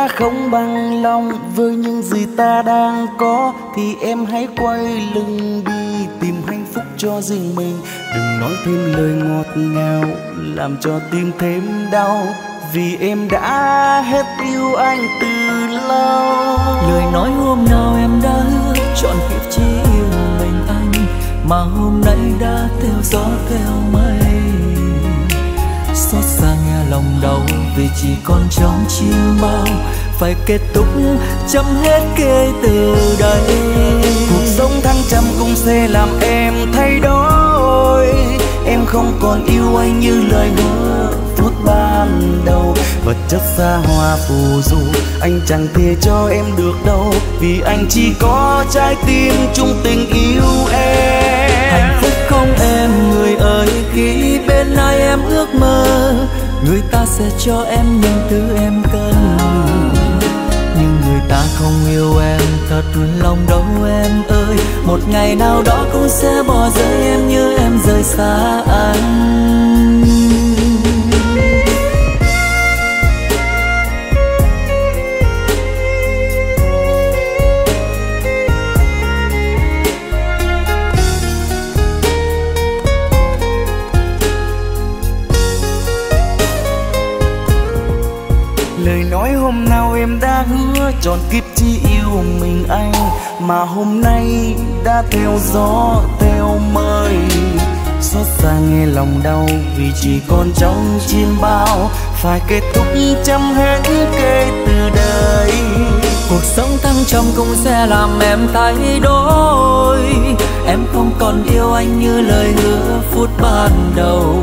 Ta không bằng lòng. Với những gì ta đang có, Thì em hãy quay lưng đi, tìm hạnh phúc cho riêng mình. Đừng nói thêm lời ngọt ngào, làm cho tim thêm đau. Vì em đã hết yêu anh từ lâu. Lời nói hôm nào em đã hứa chọn kiếp chỉ yêu mình anh, Mà hôm nay đã theo gió theo mây lòng đau vì chỉ còn trong chim bao phải kết thúc chấm hết kể từ đây. Cuộc sống thăng trầm cũng sẽ làm em thay đổi. Em không còn yêu anh như lời hứa phút ban đầu. Vật chất xa hoa phù du anh chẳng thể cho em được đâu. Vì anh chỉ có trái tim chung tình yêu em. Hạnh phúc không em người ơi khi bên ai em ước mơ người ta sẽ cho em những thứ em cần. Nhưng người ta không yêu em, thật lòng đâu em ơi. Một ngày nào đó cũng sẽ bỏ rơi em như em rời xa anh. Em đã hứa tròn kiếp chỉ yêu mình anh, mà hôm nay đã theo gió, theo mây. Xót xa nghe lòng đau vì chỉ còn trong chim bao, phải kết thúc chăm hết kể từ đây. Cuộc sống thăng trầm cũng sẽ làm em thay đổi. Em không còn yêu anh như lời hứa phút ban đầu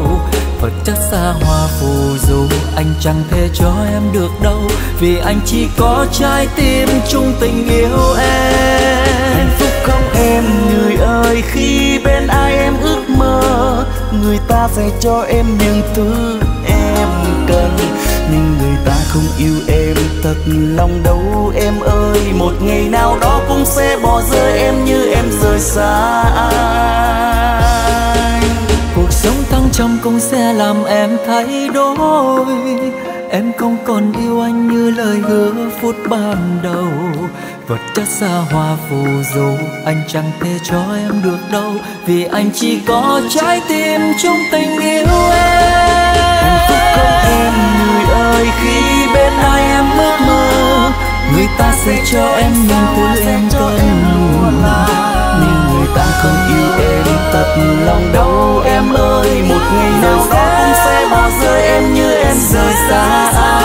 vật chất xa hoa phù du, anh chẳng thể cho em được đâu, vì anh chỉ có trái tim chung tình yêu em. Hạnh phúc không em, người ơi, khi bên ai em ước mơ, người ta sẽ cho em những thứ em cần. Nhưng người ta không yêu em, thật lòng đâu em ơi, một ngày nào đó cũng sẽ bỏ rơi em như em rời xa anh trong công xe sẽ làm em thay đổi. Em không còn yêu anh như lời hứa phút ban đầu. Vật chất xa hoa phù du, anh chẳng thể cho em được đâu. Vì anh chỉ có trái tim chung tình yêu em. Hạnh phúc không em, người ơi, khi bên ai em ước mơ. Người ta sẽ cho em những thứ em cần ta không yêu em thật lòng đâu em ơi. Một ngày nào đó cũng sẽ bỏ rơi em như em rời xa anh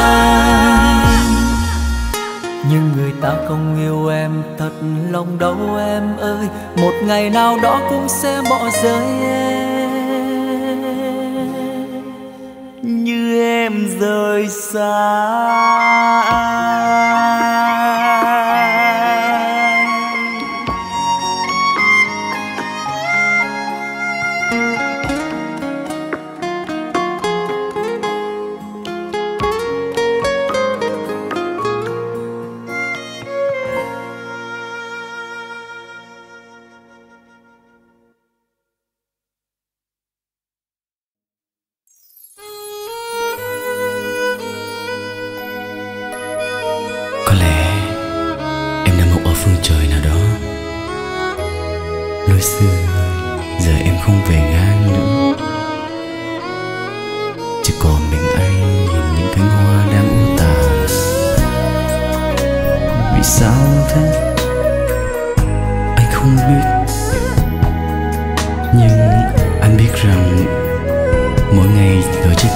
nhưng người ta không yêu em, thật lòng đâu em ơi. Một ngày nào đó cũng sẽ bỏ rơi em như em rời xa anh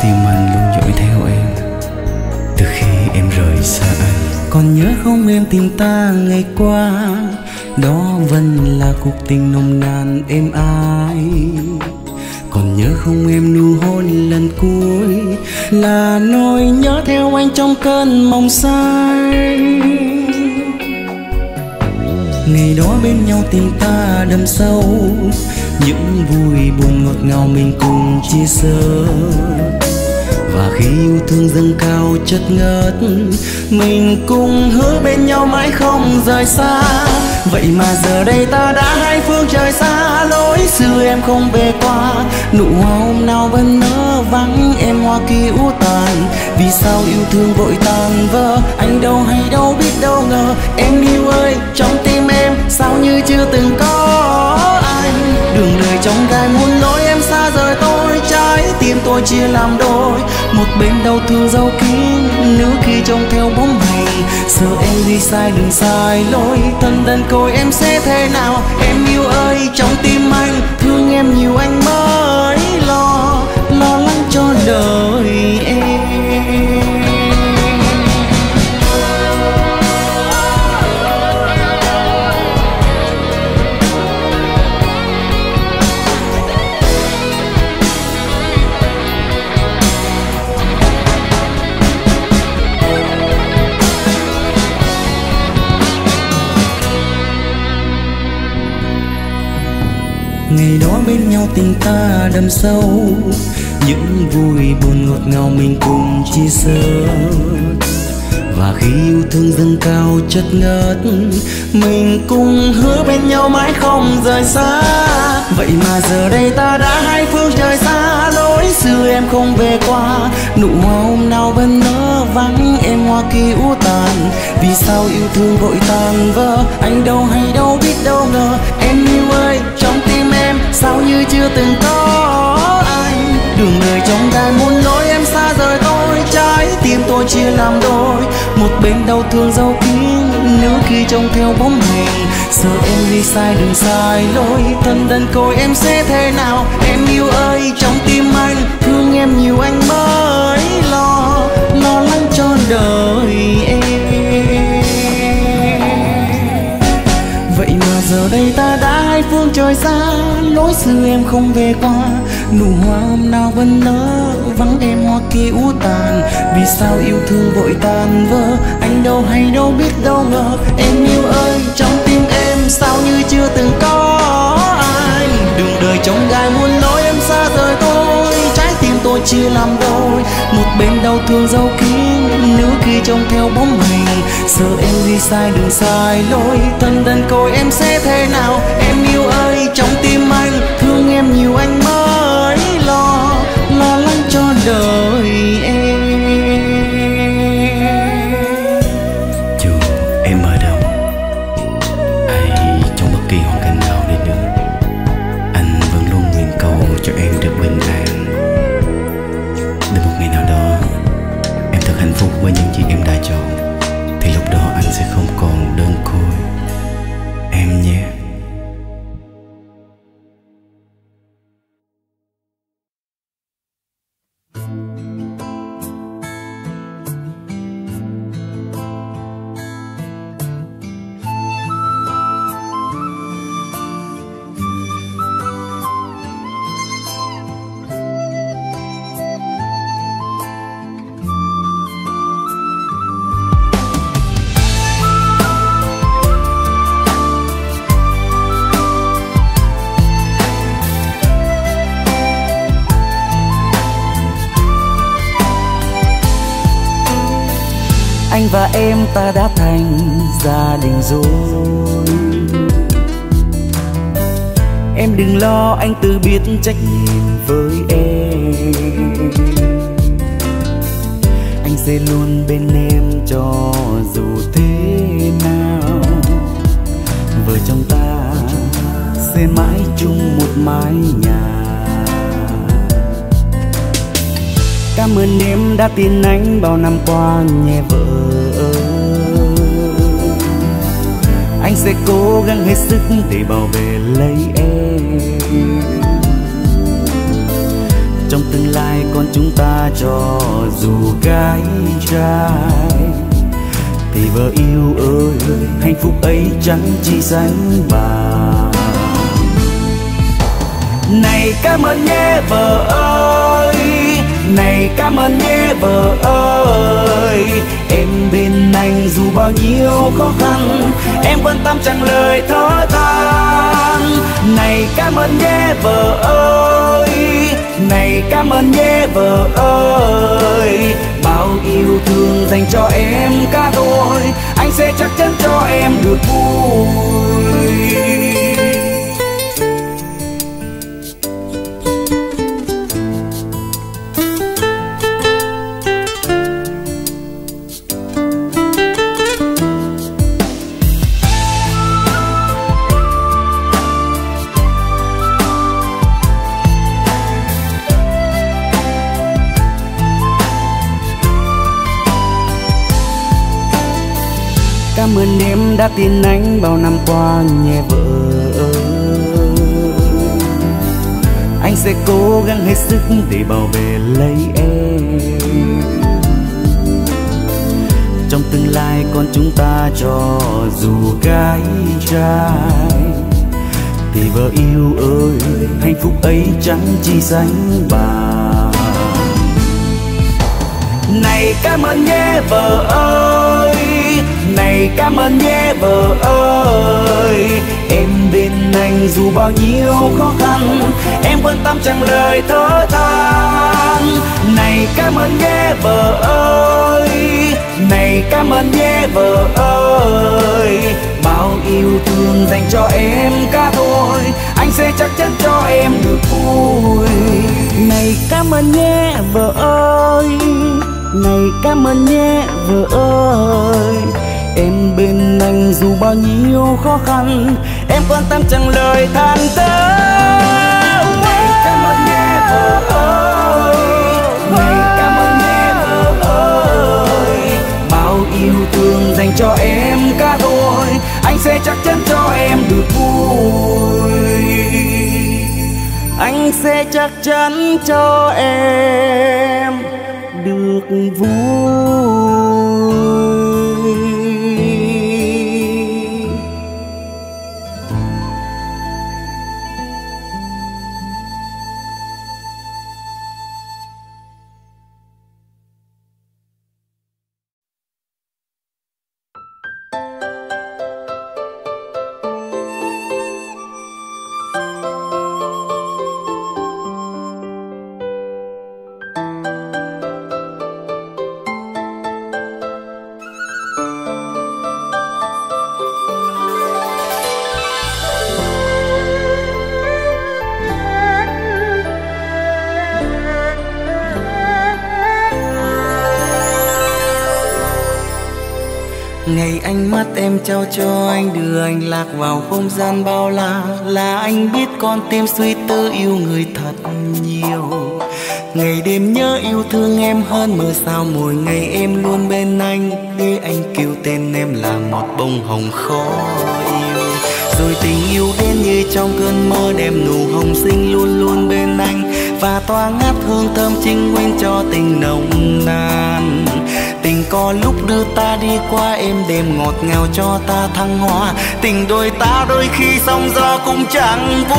tim anh luôn dõi theo em. Từ khi em rời xa anh, còn nhớ không em tìm ta ngày qua? Đó vẫn là cuộc tình nồng nàn êm ái. Còn nhớ không em nụ hôn lần cuối? Là nỗi nhớ theo anh trong cơn mộng say. Ngày đó bên nhau tình ta đâm sâu. Những vui buồn ngọt ngào mình cùng chia sẻ và khi yêu thương dâng cao chất ngất, mình cùng hứa bên nhau mãi không rời xa. Vậy mà giờ đây ta đã hai phương trời xa, lối xưa em không về qua. Nụ hoa hôm nào vẫn nở vắng, em hoa kỳ u tàn. Vì sao yêu thương vội tàn vỡ, anh đâu hay đâu biết đâu ngờ. Em yêu ơi, trong tim em sao như chưa từng có đường đời trong gai muốn nói em xa rời tôi, trái tim tôi chia làm đôi. Một bên đau thương dấu kín, nữ khi trông theo bóng hình sợ em đi sai đừng sai lối, thân đơn côi em sẽ thế nào? Em yêu ơi, trong tim anh thương em nhiều anh mới lo lo lắng cho đời em. Đó bên nhau tình ta đậm sâu. Những vui buồn ngọt ngào mình cùng chia sẻ. Và khi yêu thương dâng cao chất ngất, mình cùng hứa bên nhau mãi không rời xa. Vậy mà giờ đây ta đã hai phương trời xa, lối xưa em không về qua. Nụ hoa hôm nào vẫn nở vắng, em hoa kỳ u tàn. Vì sao yêu thương vội tàn vỡ, anh đâu hay đâu biết đâu ngờ. Em yêu ơi, trong sao như chưa từng có anh? Đường đời trong gai muốn nói em xa rời tôi. Trái tim tôi chia làm đôi. Một bên đau thương dấu kín. Nếu khi trông theo bóng hình, sợ em đi sai đường sai lối. Thân đơn côi em sẽ thế nào? Em yêu ơi, trong tim anh, thương em nhiều anh xưa em không về qua. Nụ hoa hôm nào vẫn nở, vắng em hoa kia u tàn. Vì sao yêu thương vội tàn vỡ? Anh đâu hay đâu biết đâu ngờ. Em yêu ơi, trong tim em sao như chưa từng có ai? Đường đời trong gai muốn nói em xa rời tôi. Trái tim tôi chia làm đôi một bên đau thương dấu kín nếu khi trông theo bóng hình. Sợ em đi sai, đường sai lối. Thân đơn côi em sẽ thế nào? Em yêu ơi, trong tim ta đã thành gia đình rồi. Em đừng lo, anh tự biết trách nhiệm với em. Anh sẽ luôn bên em cho dù thế nào. Vợ chồng ta sẽ mãi chung một mái nhà. Cảm ơn em đã tin anh bao năm qua nhé vợ ơi. Anh sẽ cố gắng hết sức để bảo vệ lấy em. Trong tương lai con chúng ta cho dù gái trai, Thì vợ yêu ơi, hạnh phúc ấy chẳng chỉ dành bà Này cảm ơn nhé vợ ơi này, cảm ơn nhé vợ ơi. Em bên anh dù bao nhiêu khó khăn, Em quan tâm chẳng lời thở than Này, cảm ơn nhé vợ ơi. Này, cảm ơn nhé vợ ơi. Bao yêu thương dành cho em cả đôi, anh sẽ chắc chắn cho em được vui. Đã tin anh bao năm qua nhé vợ anh sẽ cố gắng hết sức để bảo vệ lấy em trong tương lai con chúng ta cho dù gái trai, thì vợ yêu ơi, hạnh phúc ấy chẳng chi sánh bà. này cảm ơn nhé, vợ ơi này, cảm ơn nhé, vợ ơi. Em bên anh dù bao nhiêu khó khăn, em quan tâm chẳng lời thở than này, cảm ơn nhé, vợ ơi. Này, cảm ơn nhé, vợ ơi. Bao yêu thương dành cho em cả thôi anh sẽ chắc chắn cho em được vui. Này, cảm ơn nhé, vợ ơi. Này, cảm ơn nhé vợ ơi. Em bên anh dù bao nhiêu khó khăn, em quan tâm chẳng lời than thở. Vào không gian bao la Là anh biết con tim suy tư yêu người thật nhiều. Ngày đêm nhớ yêu thương em hơn mưa sao, mỗi ngày em luôn bên anh, Để anh kêu tên em là một bông hồng khó yêu. Rồi tình yêu đến như trong cơn mơ đem nụ hồng xinh luôn luôn bên anh, Và tỏa ngát hương thơm chính nguyên cho tình nồng nàn có lúc đưa ta đi qua êm đềm ngọt ngào cho ta thăng hoa. Tình đôi ta đôi khi sóng gió cũng chẳng vui.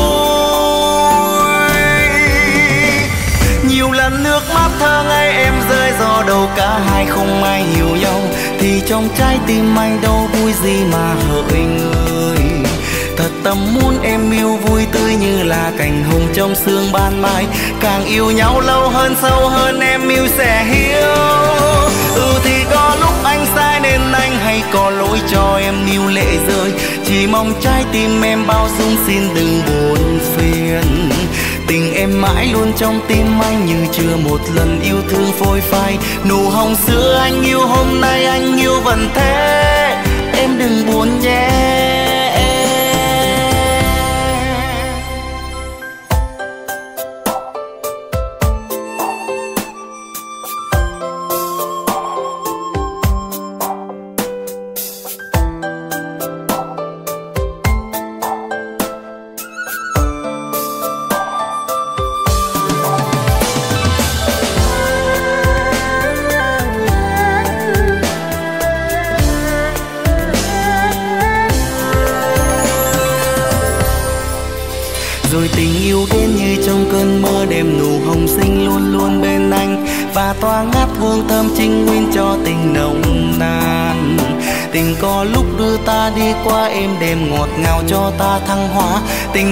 Nhiều lần nước mắt thơ ngây em rơi do đầu cả hai không ai hiểu nhau. Thì trong trái tim anh đâu vui gì mà hỡi người. Thật tâm muốn em yêu vui tươi như là cành hồng trong sương ban mai. Càng yêu nhau lâu hơn, sâu hơn em yêu sẽ hiểu thì có lúc anh sai nên anh hay có lỗi cho em níu lệ rơi. Chỉ mong trái tim em bao dung xin đừng buồn phiền. Tình em mãi luôn trong tim anh như chưa một lần yêu thương phôi phai. Nụ hồng xưa anh yêu, hôm nay anh yêu vẫn thế. Em đừng buồn nhé.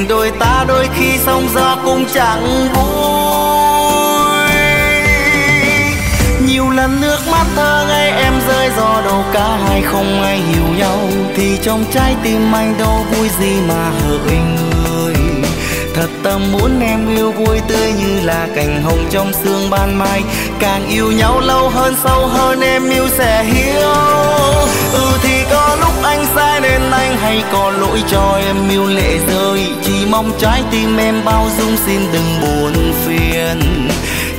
Tình đôi ta đôi khi sóng gió cũng chẳng vui. Nhiều lần nước mắt thơ ngây em rơi, do đâu cả hai không ai hiểu nhau. Thì trong trái tim anh đâu vui gì mà hờ người tâm muốn em yêu vui tươi như là cành hồng trong sương ban mai. Càng yêu nhau lâu hơn, sâu hơn em yêu sẽ hiểu. Ừ thì có lúc anh sai nên anh hay có lỗi cho em yêu lệ rơi. Chỉ mong trái tim em bao dung, xin đừng buồn phiền.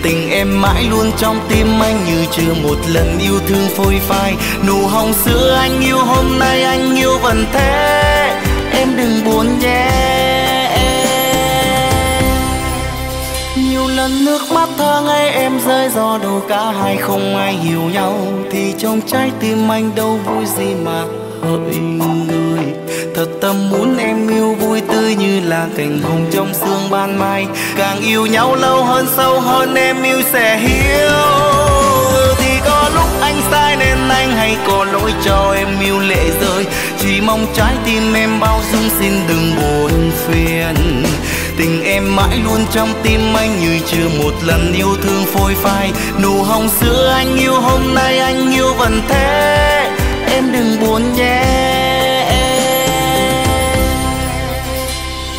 Tình em mãi luôn trong tim anh như chưa một lần yêu thương phôi phai. Nụ hồng xưa anh yêu, hôm nay anh yêu vẫn thế. Em đừng buồn nhé. Lần nước mắt thơ ngây em rơi do đâu cả hai không ai hiểu nhau. Thì trong trái tim anh đâu vui gì mà hỡi người. Thật tâm muốn em yêu vui tươi như là cành hồng trong sương ban mai. Càng yêu nhau lâu hơn, sâu hơn em yêu sẽ hiểu. Thì có lúc anh sai nên anh hay có lỗi cho em yêu lệ rơi. Chỉ mong trái tim em bao dung, xin đừng buồn phiền tình em mãi luôn trong tim anh như chưa một lần yêu thương phôi phai. Nụ hồng xưa anh yêu, hôm nay anh yêu vẫn thế. Em đừng buồn nhé.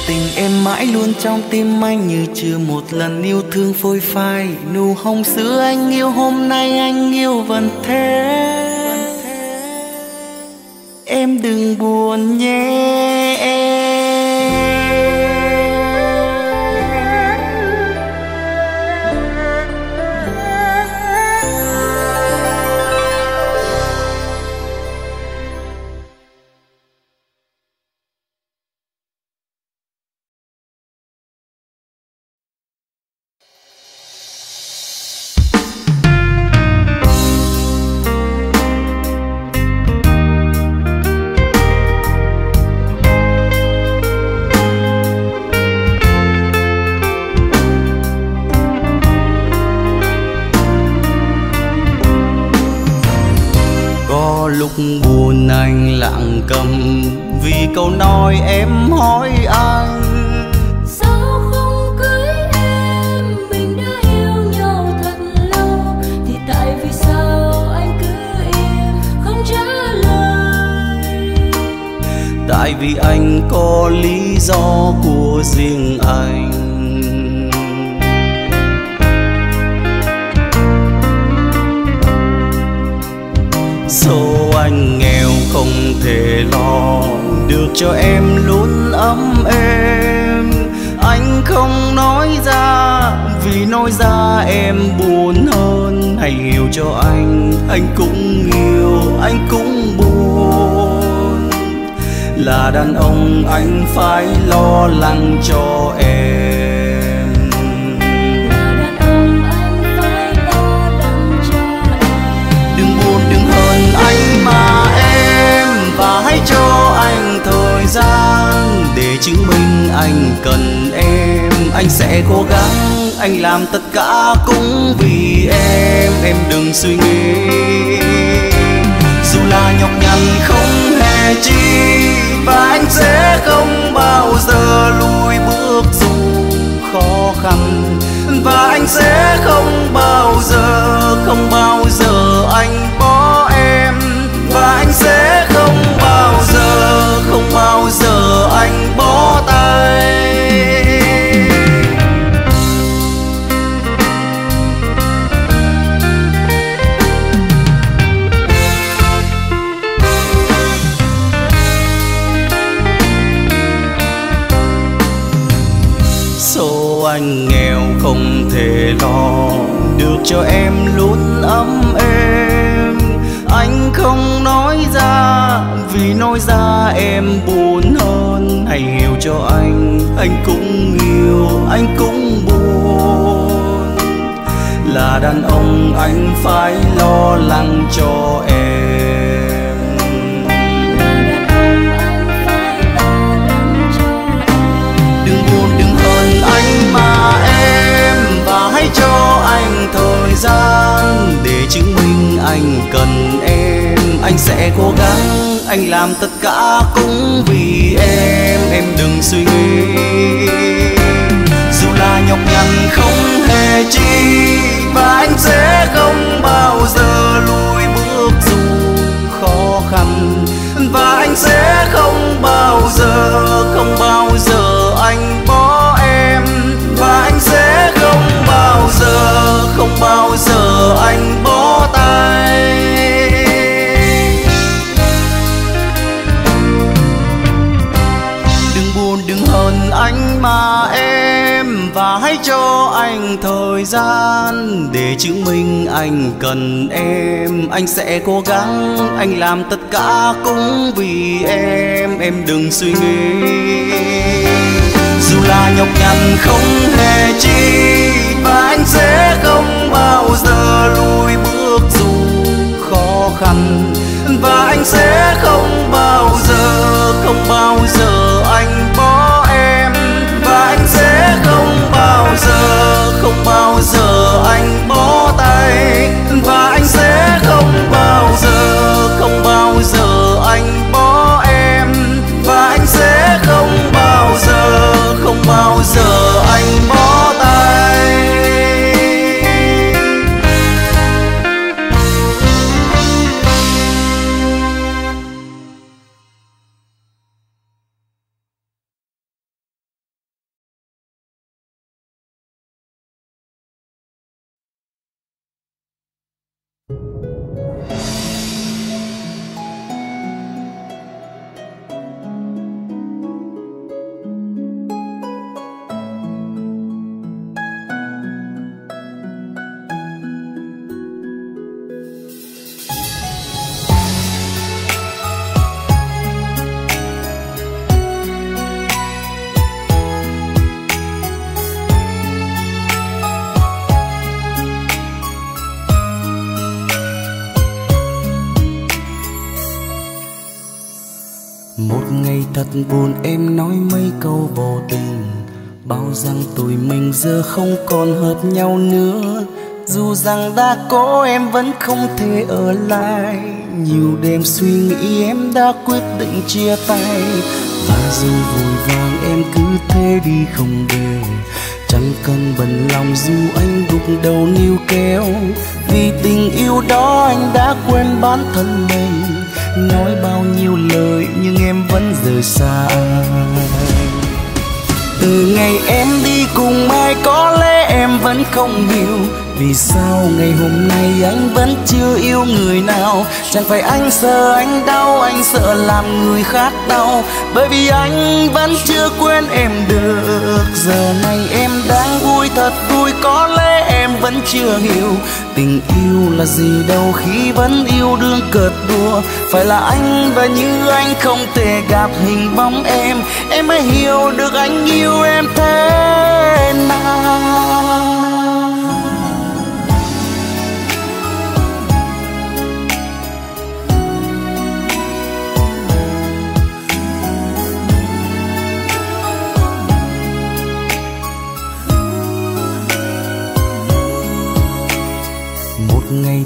Tình em mãi luôn trong tim anh như chưa một lần yêu thương phôi phai. Nụ hồng xưa anh yêu, hôm nay anh yêu vẫn thế. Em đừng buồn nhé. Anh phải lo lắng cho em. Đừng buồn, đừng hờn anh mà em, và hãy cho anh thời gian để chứng minh anh cần em. Anh sẽ cố gắng, anh làm tất cả cũng vì em. Em đừng suy nghĩ nhọc nhằn không hề chi. Và anh sẽ không bao giờ lùi bước dù khó khăn. Và anh sẽ không bao giờ, không bao giờ anh bỏ em. Và anh sẽ không bao giờ, không bao giờ anh bỏ tay. Cho anh thời gian để chứng minh anh cần em. Anh sẽ cố gắng, anh làm tất cả cũng vì em. Em đừng suy nghĩ, dù là nhọc nhằn không hề chi và anh sẽ không bao giờ lùi bước dù khó khăn. Và anh sẽ không bao giờ, không bao giờ không bao giờ không còn hợp nhau nữa. Dù rằng đã có em vẫn không thể ở lại. Nhiều đêm suy nghĩ em đã quyết định chia tay. Và rồi vội vàng em cứ thế đi không về. Chẳng cần bận lòng dù anh gục đầu níu kéo. Vì tình yêu đó anh đã quên bản thân mình. Nói bao nhiêu lời nhưng em vẫn rời xa từ ngày em đi cùng ai có lẽ em vẫn không hiểu vì sao ngày hôm nay anh vẫn chưa yêu người nào? Chẳng phải anh sợ anh đau, anh sợ làm người khác đau. Bởi vì anh vẫn chưa quên em được. Giờ này em đang vui thật vui, có lẽ em vẫn chưa hiểu. Tình yêu là gì đâu khi vẫn yêu đương cợt đùa. Phải là anh và như anh không thể gặp hình bóng em. Em mới hiểu được anh yêu em thế nào.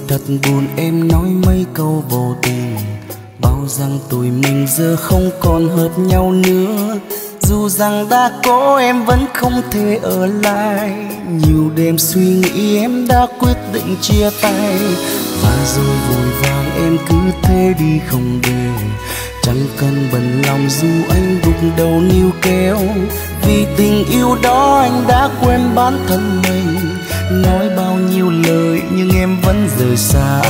Thật buồn em nói mấy câu vô tình. Bao rằng tụi mình giờ không còn hợp nhau nữa. Dù rằng đã có em vẫn không thể ở lại. Nhiều đêm suy nghĩ em đã quyết định chia tay. Và rồi vội vàng em cứ thế đi không về. Chẳng cần bận lòng dù anh gục đầu níu kéo. Vì tình yêu đó anh đã quên bản thân mình nói bao nhiêu lời nhưng em vẫn rời xa.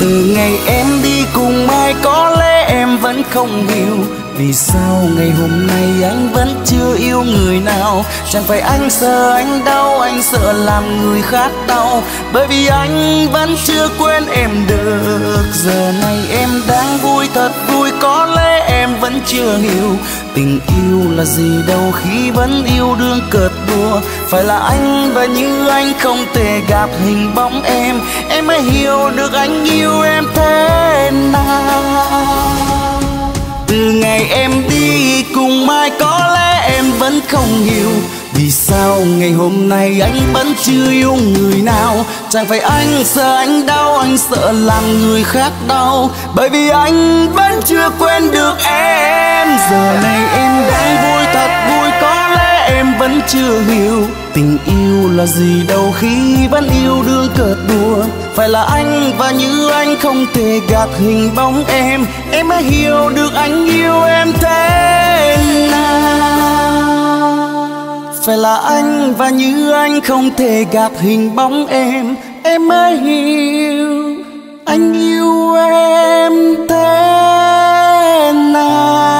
Từ ngày em đi cùng ai có lẽ em vẫn không hiểu vì sao ngày hôm nay anh vẫn chưa yêu người nào? Chẳng phải anh sợ anh đau, anh sợ làm người khác đau. Bởi vì anh vẫn chưa quên em được. Giờ này em đang vui thật vui, có lẽ em vẫn chưa hiểu. Tình yêu là gì đâu khi vẫn yêu đương cợt đùa phải là anh và như anh không thể gặp hình bóng em. Em mới hiểu được anh yêu em thế nào từ ngày em đi cùng mai có lẽ em vẫn không hiểu. Vì sao ngày hôm nay anh vẫn chưa yêu người nào? Chẳng phải anh sợ anh đau, anh sợ làm người khác đau. Bởi vì anh vẫn chưa quên được em. Giờ này em đang vui, thật vui vẫn chưa hiểu tình yêu là gì đâu. Khi vẫn yêu đương cợt đùa, phải là anh và như anh không thể gặp hình bóng em. Em mới hiểu được anh yêu em thế nào. Phải là anh và như anh không thể gặp hình bóng em. Em mới hiểu anh yêu em thế nào.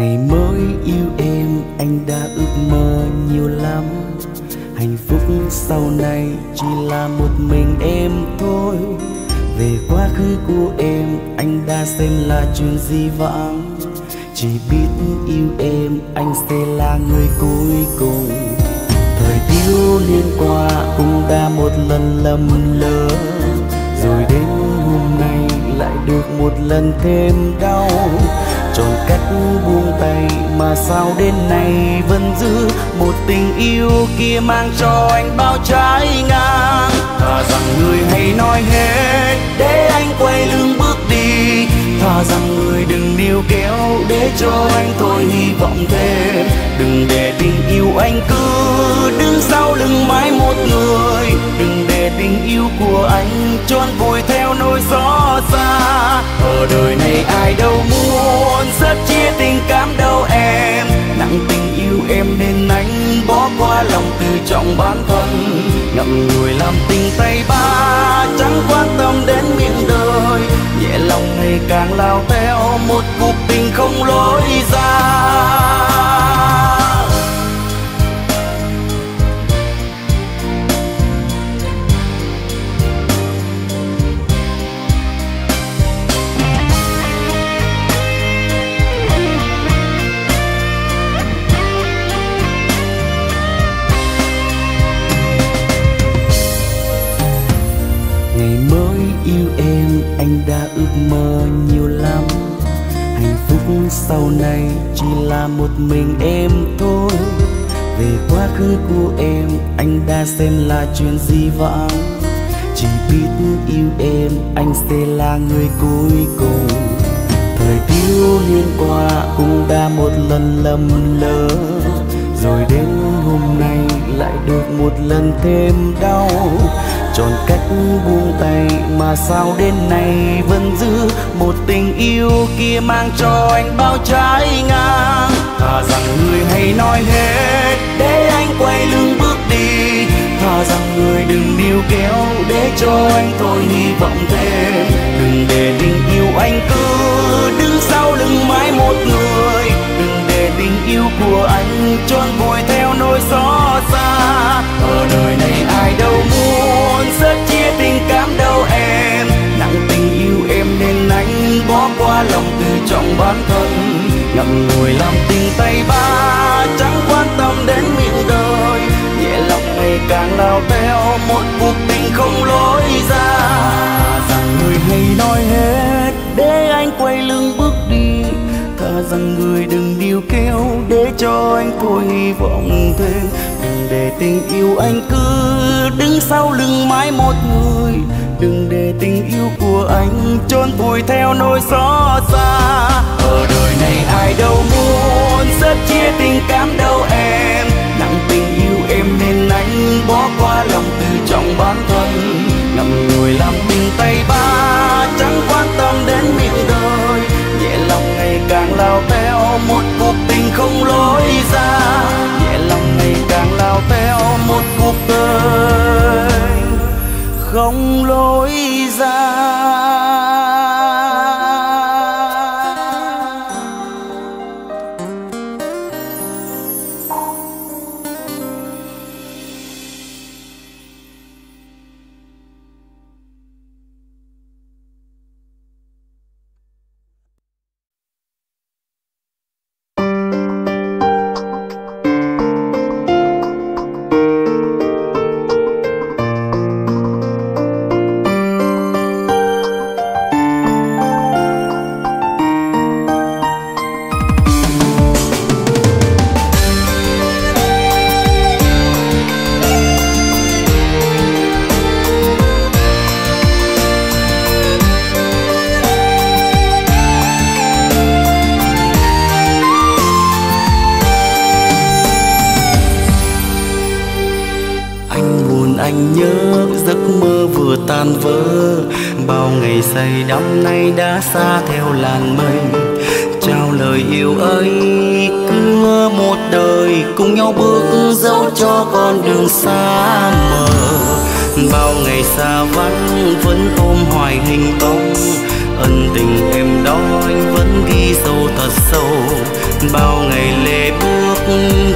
Ngày mới yêu em, anh đã ước mơ nhiều lắm. Hạnh phúc sau này chỉ là một mình em thôi. Về quá khứ của em, anh đã xem là chuyện gì vãng. Chỉ biết yêu em, anh sẽ là người cuối cùng. Thời thiếu niên qua cũng đã một lần lầm lỡ. Rồi đến hôm nay lại được một lần thêm đau chọn cách buông tay mà sao đến nay vẫn giữ một tình yêu kia mang cho anh bao trái ngang. Thà rằng người hãy nói hết, để anh quay lưng bước đi. Thà rằng người đừng níu kéo, để cho anh thôi hy vọng thêm. Đừng để tình yêu anh cứ đứng sau lưng mãi một người. Đừng để tình yêu của anh trôn vùi theo nỗi gió xa. Ở đời này ai đâu muốn rất chia tình cảm đâu em. Nặng tình yêu em nên anh bỏ qua lòng tự trọng bản thân. Ngậm ngùi làm tình tay ba, chẳng quan tâm đến miệng đời. Nhẹ lòng ngày càng lao theo một cuộc tình không lối ra. Anh đã ước mơ nhiều lắm. Hạnh phúc sau này chỉ là một mình em thôi. Về quá khứ của em, anh đã xem là chuyện gì vãng. Chỉ biết yêu em, anh sẽ là người cuối cùng. Thời thiếu niên qua cũng đã một lần lầm lỡ. Rồi đến hôm nay lại được một lần thêm đau. Chọn cách buông tay mà sao đến nay vẫn giữ một tình yêu kia mang cho anh bao trái ngang. Thà rằng người hãy nói hết, để anh quay lưng bước đi. Thà rằng người đừng níu kéo, để cho anh thôi hy vọng thêm. Đừng để tình yêu anh cứ đứng sau lưng mãi một người. Đừng để tình yêu của anh trôn vùi thêm nỗi xót xa. Ở đời này ai đâu muốn rất chia tình cảm đâu em. Nặng tình yêu em nên anh bỏ qua lòng tự trọng bản thân. Ngậm ngùi làm tình tay ba, chẳng quan tâm đến miệng đời. Nhẹ lòng ngày càng lao theo một cuộc tình không lối ra. Rằng người hay nói hết, để anh quay lưng bước đi rằng người đừng điêu kéo để cho anh thôi hy vọng thêm. Đừng để tình yêu anh cứ đứng sau lưng mãi một người. Đừng để tình yêu của anh trôn vùi theo nỗi xót xa. Ở đời này ai đâu muốn rất chia tình cảm đâu em. Nặng tình yêu em nên anh bỏ qua lòng từ trọng bản thân. Ngậm ngùi làm mình tay ba một cuộc đời không lối ra. nhớ giấc mơ vừa tan vỡ. Bao ngày say đắm nay đã xa theo làn mây. Trao lời yêu ấy, cứ một đời cùng nhau bước dẫu cho con đường xa mờ. Bao ngày xa vắng vẫn ôm hoài hình bóng. Ân tình em đó anh vẫn ghi sâu thật sâu bao ngày lệ bước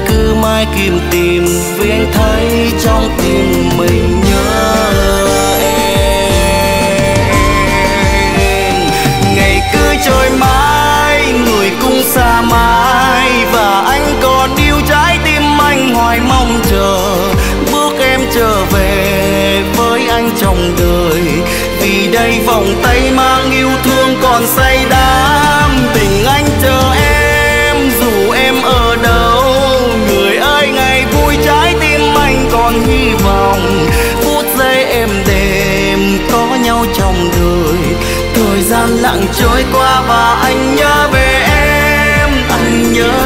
cứ mãi kim tìm vì anh thấy trong tim mình nhớ em. Ngày cứ trôi mãi, người cũng xa mãi và anh còn yêu trái tim anh hoài mong chờ. Bước em trở về với anh trong đời, vì đây vòng tay mang yêu thương còn say đắm. Tình anh rồi. Thời gian lặng trôi qua và anh nhớ về em anh nhớ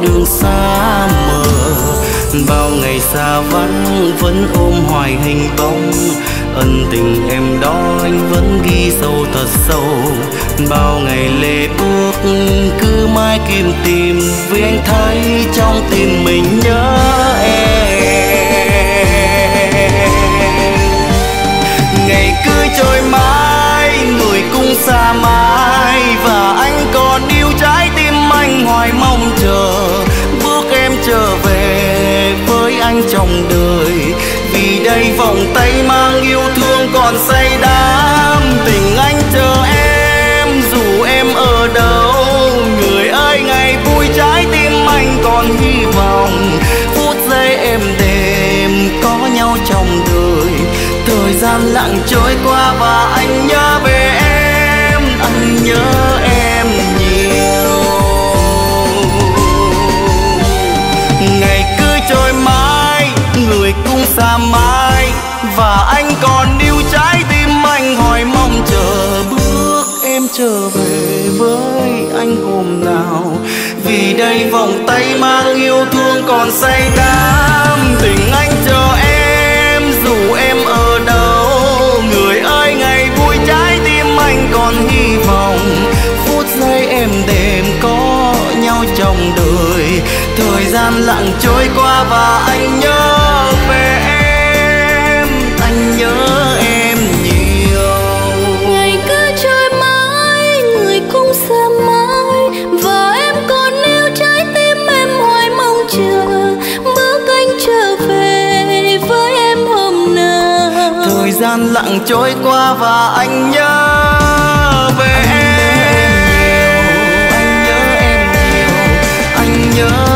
đường xa mờ. Bao ngày xa vắng, vẫn ôm hoài hình bóng. Ân tình em đó anh vẫn ghi sâu thật sâu. Bao ngày lệ ước, cứ mãi kim tìm vì anh thấy trong tim mình nhớ em. Ngày cứ trôi mãi người cũng xa mãi. Trong đời. Vì đây vòng tay mang yêu thương còn say đắm. Tình anh chờ em, dù em ở đâu. Người ơi, ngày vui trái tim anh còn hy vọng. Phút giây em đêm có nhau trong đời. Thời gian lặng trôi qua và anh nhớ về em. Anh nhớ người cũng xa mãi. Và anh còn yêu trái tim anh hỏi mong chờ bước em trở về với anh hôm nào. Vì đây vòng tay mang yêu thương còn say đắm. Tình anh chờ em, dù em ở đâu. Người ơi, ngày vui trái tim anh còn hy vọng. Phút giây em đêm có nhau trong đời. Thời gian lặng trôi qua và anh nhớ lặng trôi qua và anh nhớ về em. Nhiều anh nhớ em nhiều, anh nhớ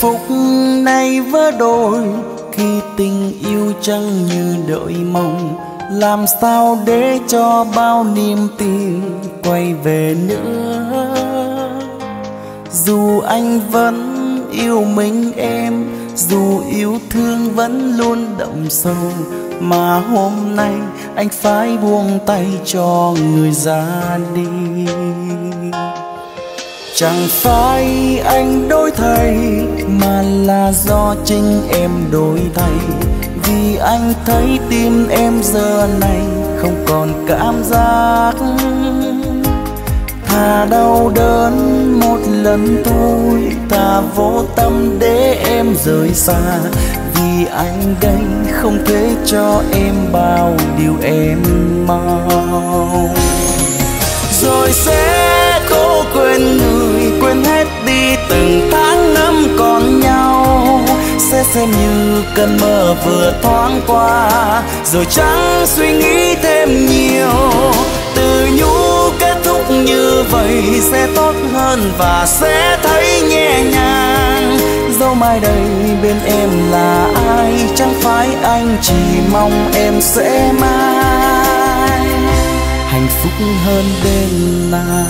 phúc nay vỡ đôi, khi tình yêu chẳng như đợi mong. Làm sao để cho bao niềm tin quay về nữa? Dù anh vẫn yêu mình em, dù yêu thương vẫn luôn đậm sâu. Mà hôm nay anh phải buông tay cho người ra đi chẳng phải anh đổi thay mà là do chính em đổi thay vì anh thấy tim em giờ này không còn cảm giác. Thà đau đớn một lần thôi ta vô tâm để em rời xa. Vì anh đây không thể cho em bao điều em mong. Rồi sẽ quên người, quên hết đi từng tháng năm còn nhau. Sẽ xem như cơn mơ vừa thoáng qua, rồi chẳng suy nghĩ thêm nhiều. Từ nhũ kết thúc như vậy sẽ tốt hơn và sẽ thấy nhẹ nhàng. Dẫu mai đây bên em là ai, chẳng phải anh chỉ mong em sẽ mang hạnh phúc hơn bên này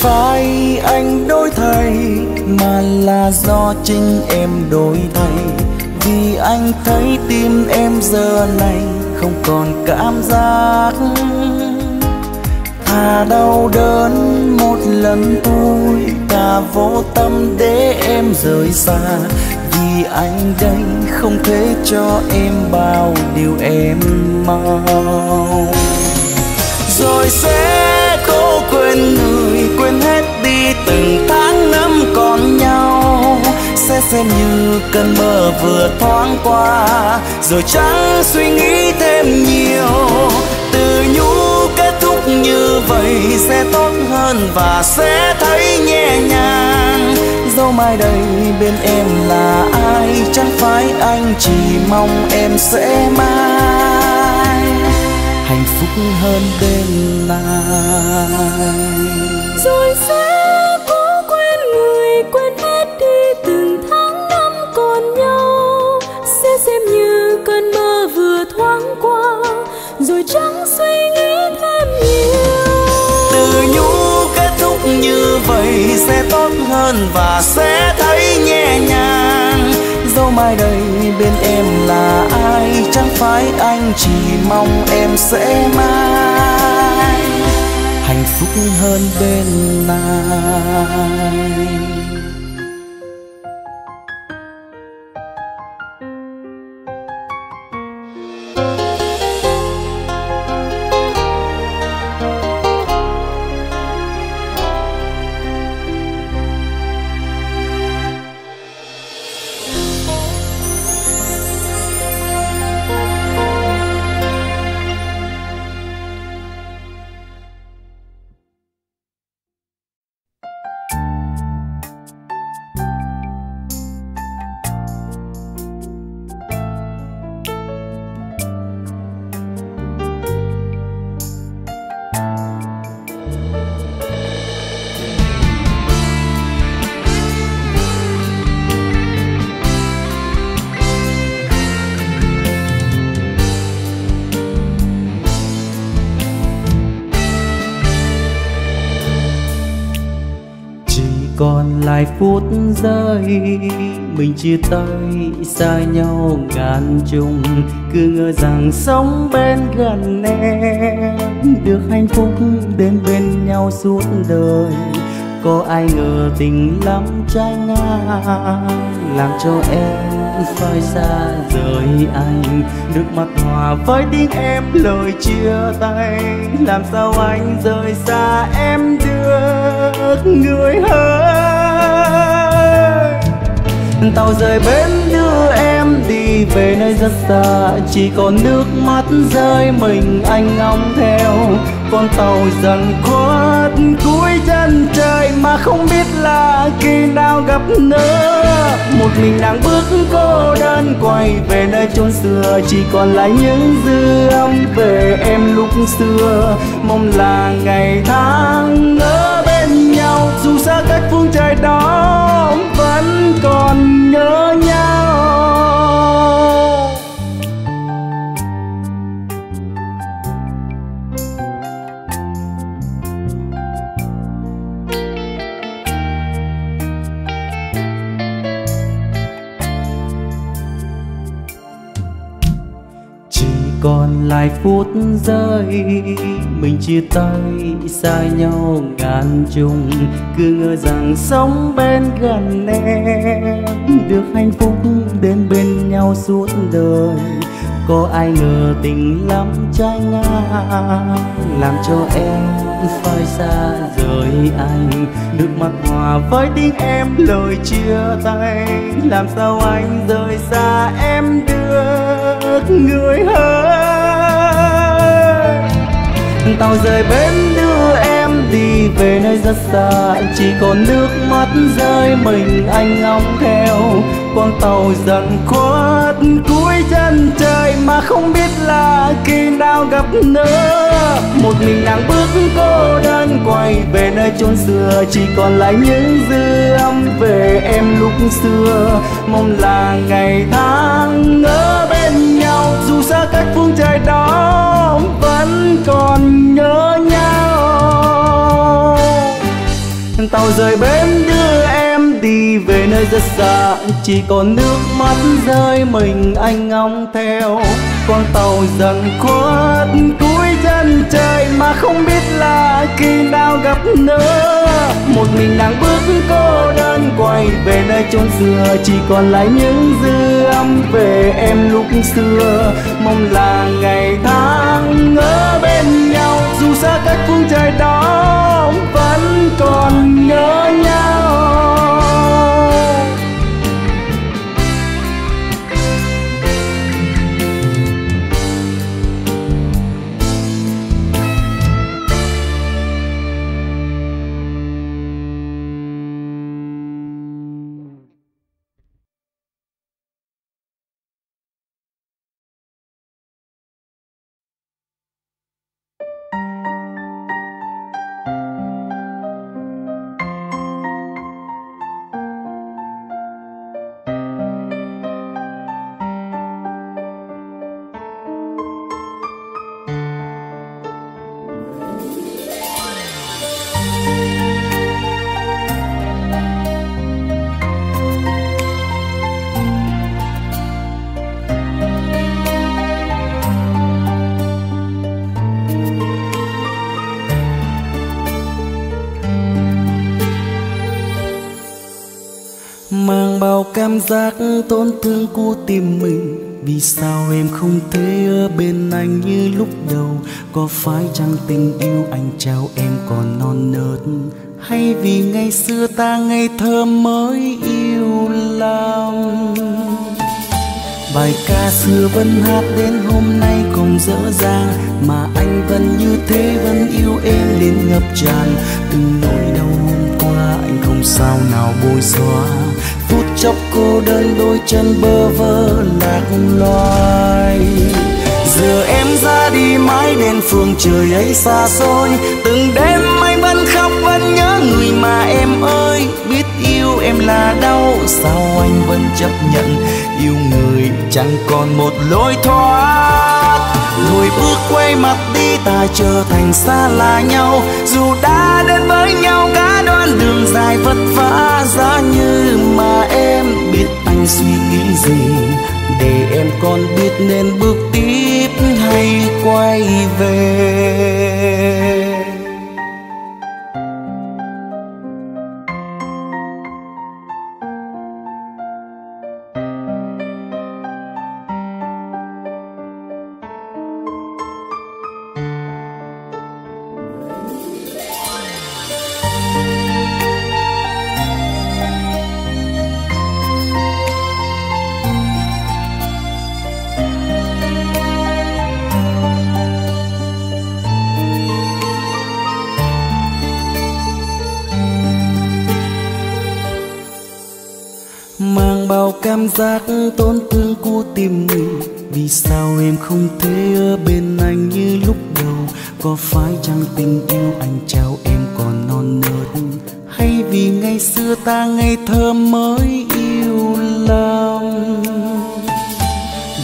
phải anh đổi thay mà là do chính em đổi thay. Vì anh thấy tim em giờ này không còn cảm giác thà đau đớn. Một lần thôi, ta vô tâm để em rời xa. Vì anh đây không thể cho em bao điều em mong. Rồi sẽ quên người, quên hết đi từng tháng năm còn nhau. Sẽ xem như cơn mơ vừa thoáng qua, rồi chẳng suy nghĩ thêm nhiều. Từ nhũ kết thúc như vậy sẽ tốt hơn và sẽ thấy nhẹ nhàng. Dẫu mai đây bên em là ai, chẳng phải anh chỉ mong em sẽ mang hạnh phúc hơn bên này rồi sẽ cố quên người quên hết đi từng tháng năm còn nhau. Sẽ xem như cơn mơ vừa thoáng qua rồi chẳng suy nghĩ thêm nhiều. Từ nhũ kết thúc như vậy sẽ tốt hơn và sẽ thấy nhẹ nhàng mai đây bên em là ai? Chẳng phải anh chỉ mong em sẽ mãi hạnh phúc hơn bên này còn lại phút giây, mình chia tay xa nhau ngàn trùng, cứ ngờ rằng sống bên gần em. Được hạnh phúc đến bên nhau suốt đời, có ai ngờ tình lắm trái ngang, làm cho em phải xa rời anh. Nước mắt hòa với tiếng em lời chia tay, làm sao anh rời xa em nước người ơi tàu rời bến đưa em đi về nơi rất xa, chỉ còn nước mắt rơi mình anh ngóng theo. Con tàu dần khuất cuối chân trời mà không biết là khi nào gặp nữa. Một mình nàng bước cô đơn quay về nơi chốn xưa, chỉ còn lại những dư âm về em lúc xưa. Mong là ngày tháng ở xa cách phương trời đó vẫn còn nhớ nhau. Vài phút giây, mình chia tay xa nhau ngàn trùng. Cứ ngờ rằng sống bên gần em, được hạnh phúc đến bên nhau suốt đời. Có ai ngờ tình lắm trái ngang, làm cho em phải xa rời anh. Nước mắt hòa với tiếng em, lời chia tay. Làm sao anh rời xa em được, người hơn tàu rời bến đưa em đi về nơi rất xa. Chỉ còn nước mắt rơi mình anh ngóng theo. Con tàu dần khuất, cuối chân trời mà không biết là khi nào gặp nữa. Một mình nàng bước cô đơn quay về nơi chốn xưa. Chỉ còn lại những dư âm về em lúc xưa. Mong là ngày tháng ở bên dù xa cách phương trời đó vẫn còn nhớ nhau. Tàu rời bến đưa em đi về nơi rất xa, chỉ còn nước mắt rơi mình anh ngóng theo. Con tàu dần khuất, cuối chân trời mà không biết là khi nào gặp nữa một mình nàng bước cô đơn quay về nơi chốn xưa. Chỉ còn lại những dư âm về em lúc xưa. Mong là ngày tháng ở bên nhau. Dù xa cách phương trời đó, vẫn còn nhớ nhau. Cảm giác tổn thương của tim mình. Vì sao em không thể ở bên anh như lúc đầu? Có phải chăng tình yêu anh trao em còn non nớt? Hay vì ngày xưa ta ngây thơ mới yêu lòng? Bài ca xưa vẫn hát đến hôm nay còn dở dàng mà anh vẫn như thế vẫn yêu em đến ngập tràn. Từng nỗi đau hôm qua anh không sao nào bôi xóa chốc cô đơn đôi chân bơ vơ lạc loài. Giờ em ra đi mãi đến phương trời ấy xa xôi, từng đêm anh vẫn khóc vẫn nhớ người mà em ơi. Biết yêu em là đau, sao anh vẫn chấp nhận yêu người chẳng còn một lối thoát? Lùi bước quay mặt đi, ta trở thành xa lạ nhau, dù đã đến với nhau cả đường dài vất vả, giá như mà em biết anh suy nghĩ gì. Để em còn biết nên bước tiếp hay quay về. Đang tổn thương của tim mình. Vì sao em không thể ở bên anh như lúc đầu? Có phải chăng tình yêu anh trao em còn non nớt? Hay vì ngày xưa ta ngây thơ mới yêu lắm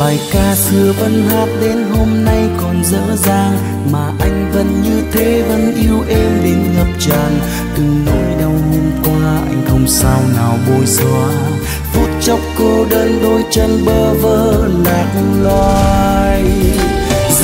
bài ca xưa vẫn hát đến hôm nay còn dở dang, mà anh vẫn như thế vẫn yêu em đến ngập tràn. Từng nỗi đau hôm qua anh không sao nào bôi xóa cô đơn đôi chân bơ vơ lạc loài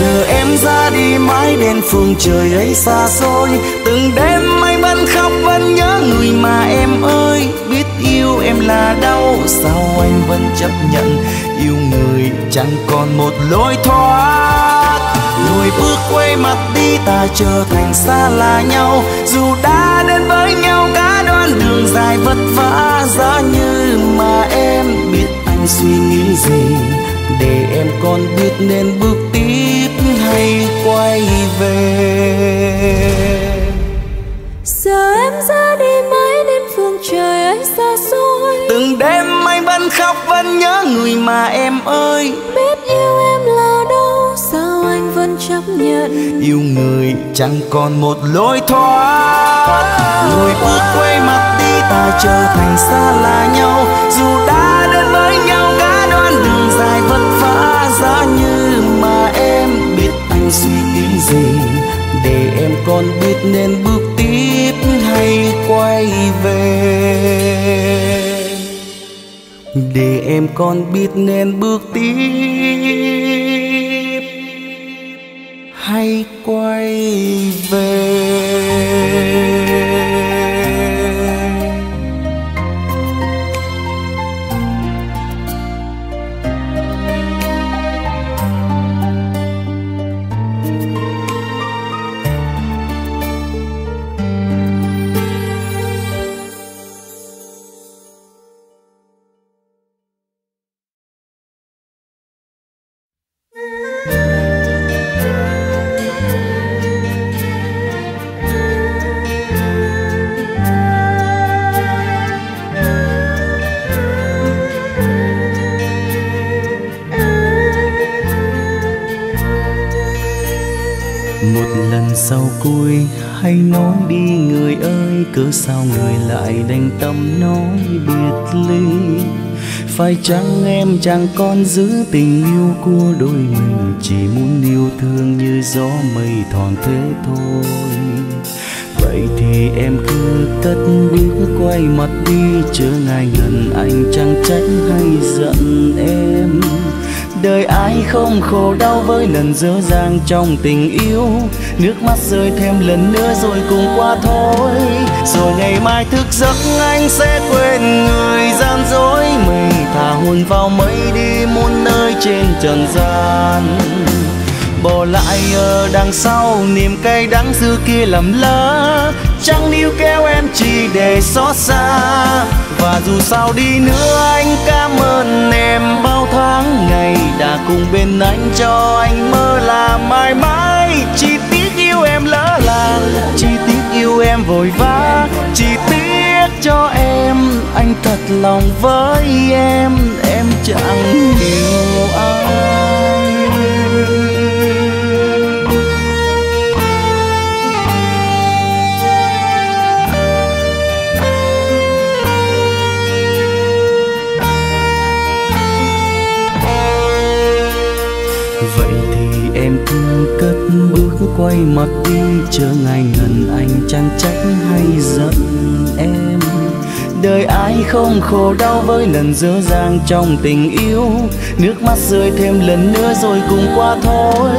giờ em ra đi mãi đến phương trời ấy xa xôi. Từng đêm anh vẫn khóc, vẫn nhớ người mà em ơi. Biết yêu em là đau, sao anh vẫn chấp nhận? Yêu người chẳng còn một lối thoát. Lùi bước quay mặt đi, ta trở thành xa lạ nhau. Dù đã đến với nhau đường dài vất vả giá như mà em biết anh suy nghĩ gì. Để em còn biết nên bước tiếp hay quay về. Giờ em ra đi mãi đến phương trời ấy xa xôi. Từng đêm anh vẫn khóc vẫn nhớ người mà em ơi. Biết nhận. Yêu người chẳng còn một lối thoát. Lùi bước quay mặt đi ta trở thành xa lạ nhau. Dù đã đến với nhau cả đoạn đường dài vất vả, giá như mà em biết anh suy nghĩ gì. Để em còn biết nên bước tiếp hay quay về. Để em còn biết nên bước tiếp hay quay về? Sao người lại đành tâm nói biệt ly? Phải chăng em chẳng còn giữ tình yêu của đôi mình, chỉ muốn yêu thương như gió mây thoảng thế thôi? Vậy thì em cứ cất bước quay mặt đi, chớ ngại ngần anh chẳng trách hay giận em đời ai không khổ đau với lần dở dang trong tình yêu. Nước mắt rơi thêm lần nữa rồi cùng qua thôi. Rồi ngày mai thức giấc anh sẽ quên người gian dối. Mình thả hồn vào mây đi muôn nơi trên trần gian. Bỏ lại ở đằng sau niềm cay đắng xưa kia lầm lỡ. Chẳng níu kéo em chỉ để xót xa và dù sao đi nữa anh cảm ơn em bao tháng ngày đã cùng bên anh cho anh mơ là mãi mãi. Chỉ tiếc yêu em lỡ làng chỉ tiếc yêu em vội vã. Chỉ tiếc cho em, anh thật lòng với em em chẳng yêu ai. Bước quay mặt đi ngần anh chẳng trách hay giận em. Đời ai không khổ đau với lần dở dang trong tình yêu. Nước mắt rơi thêm lần nữa rồi cùng qua thôi.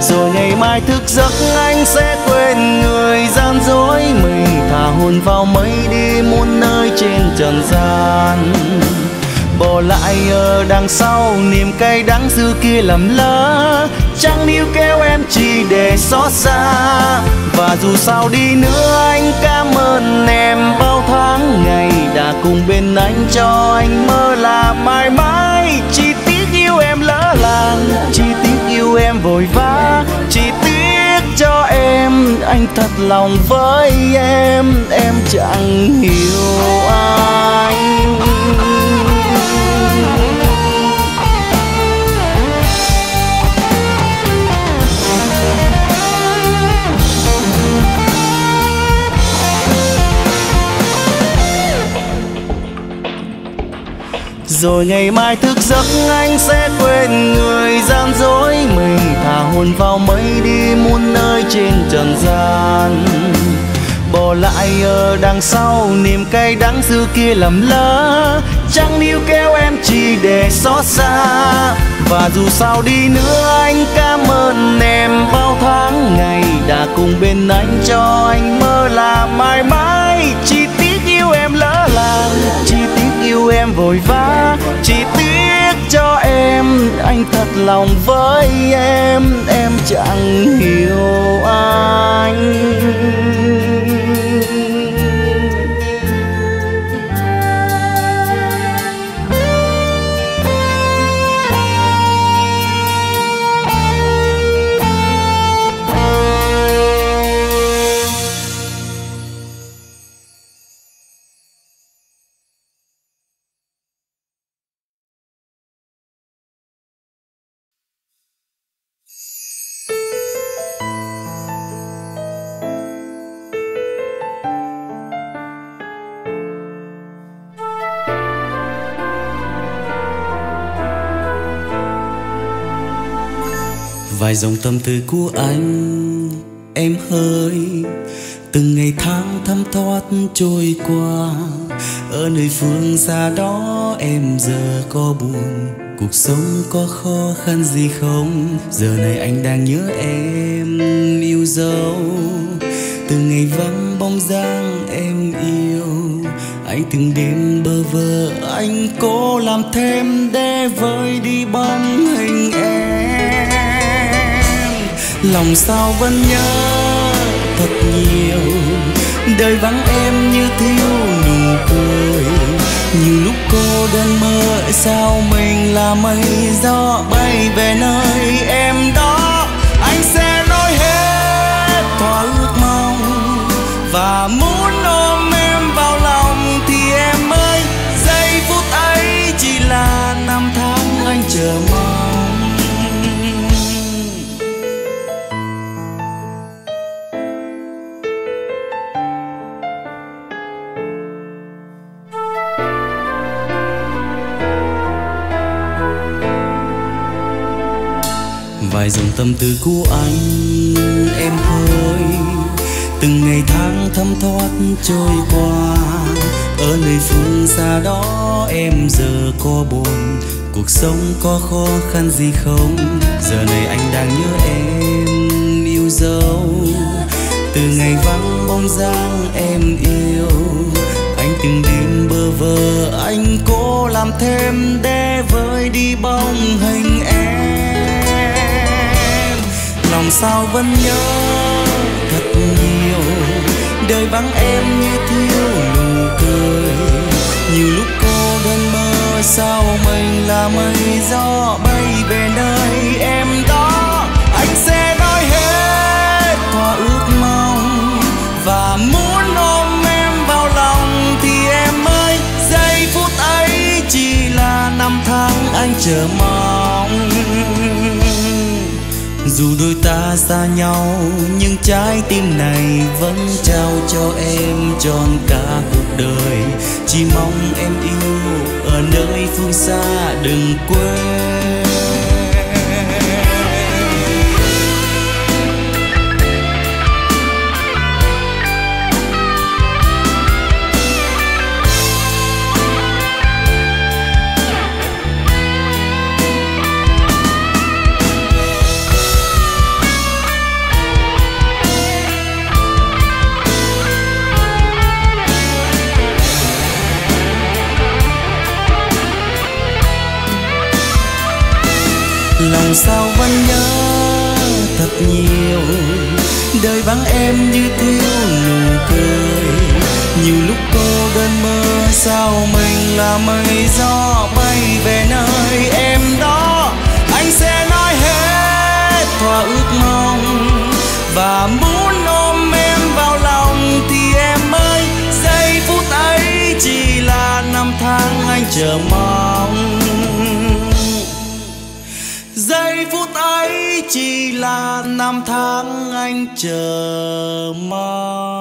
Rồi ngày mai thức giấc anh sẽ quên người gian dối. Mình thả hồn vào mây đi muôn nơi trên trần gian. Bỏ lại ở đằng sau niềm cay đắng xưa kia lầm lỡ chẳng níu kéo em chỉ để xót xa. Và dù sao đi nữa, anh cảm ơn em bao tháng ngày đã cùng bên anh cho anh mơ là mãi mãi. Chỉ tiếc yêu em lỡ làng, chỉ tiếc yêu em vội vã. Chỉ tiếc cho em, anh thật lòng với em em chẳng hiểu anh rồi ngày mai thức giấc anh sẽ quên người gian dối. Mình thả hồn vào mây đi muôn nơi trên trần gian. Bỏ lại ở đằng sau, niềm cay đắng xưa kia lầm lỡ. Chẳng níu kéo em chỉ để xót xa. Và dù sao đi nữa, anh cảm ơn em bao tháng. Ngày đã cùng bên anh cho anh mơ là mãi mãi. Chỉ tiếc yêu em lỡ làng yêu em vội vã. Chỉ tiếc cho em, anh thật lòng với em. Em chẳng hiểu anh. Dòng tâm tư của anh. Em hơi từng ngày tháng thấm thoát trôi qua. Ở nơi phương xa đó em giờ có buồn. Cuộc sống có khó khăn gì không? Giờ này anh đang nhớ em yêu dấu. Từ ngày vắng bóng dáng em yêu. Anh từng đêm bơ vơ, anh cố làm thêm để vơi đi bóng hình em lòng sao vẫn nhớ thật nhiều. Đời vắng em như thiếu nụ cười. Nhiều lúc cô đơn mơ, sao mình là mây gió bay về nơi em đó? Anh sẽ nói hết thỏa ước mong và muốn ôm tâm tư của anh em thôi, từng ngày tháng thấm thoát trôi qua ở nơi phương xa đó em giờ có buồn. Cuộc sống có khó khăn gì không? Giờ này anh đang nhớ em yêu dấu. Từ ngày vắng bóng dáng em yêu anh từng đêm bơ vơ anh cố làm thêm để vơi đi bóng hình. Lòng sao vẫn nhớ thật nhiều. Đời vắng em như thiếu nụ cười. Nhiều lúc cô đơn mơ sao mình là mây gió bay về nơi em đó anh sẽ nói hết thỏa ước mong. Và muốn ôm em vào lòng thì em ơi, giây phút ấy chỉ là năm tháng anh chờ mong dù đôi ta xa nhau, nhưng trái tim này vẫn trao cho em trọn cả cuộc đời. Chỉ mong em yêu ở nơi phương xa đừng quên. Làm sao vẫn nhớ thật nhiều. Đời vắng em như thiếu nụ cười. Nhiều lúc cô đơn mơ, sao mình là mây gió bay về nơi em đó? Anh sẽ nói hết thỏa ước mong. Và muốn ôm em vào lòng thì em ơi, giây phút ấy chỉ là năm tháng anh chờ mong. Chỉ là năm tháng anh chờ mong.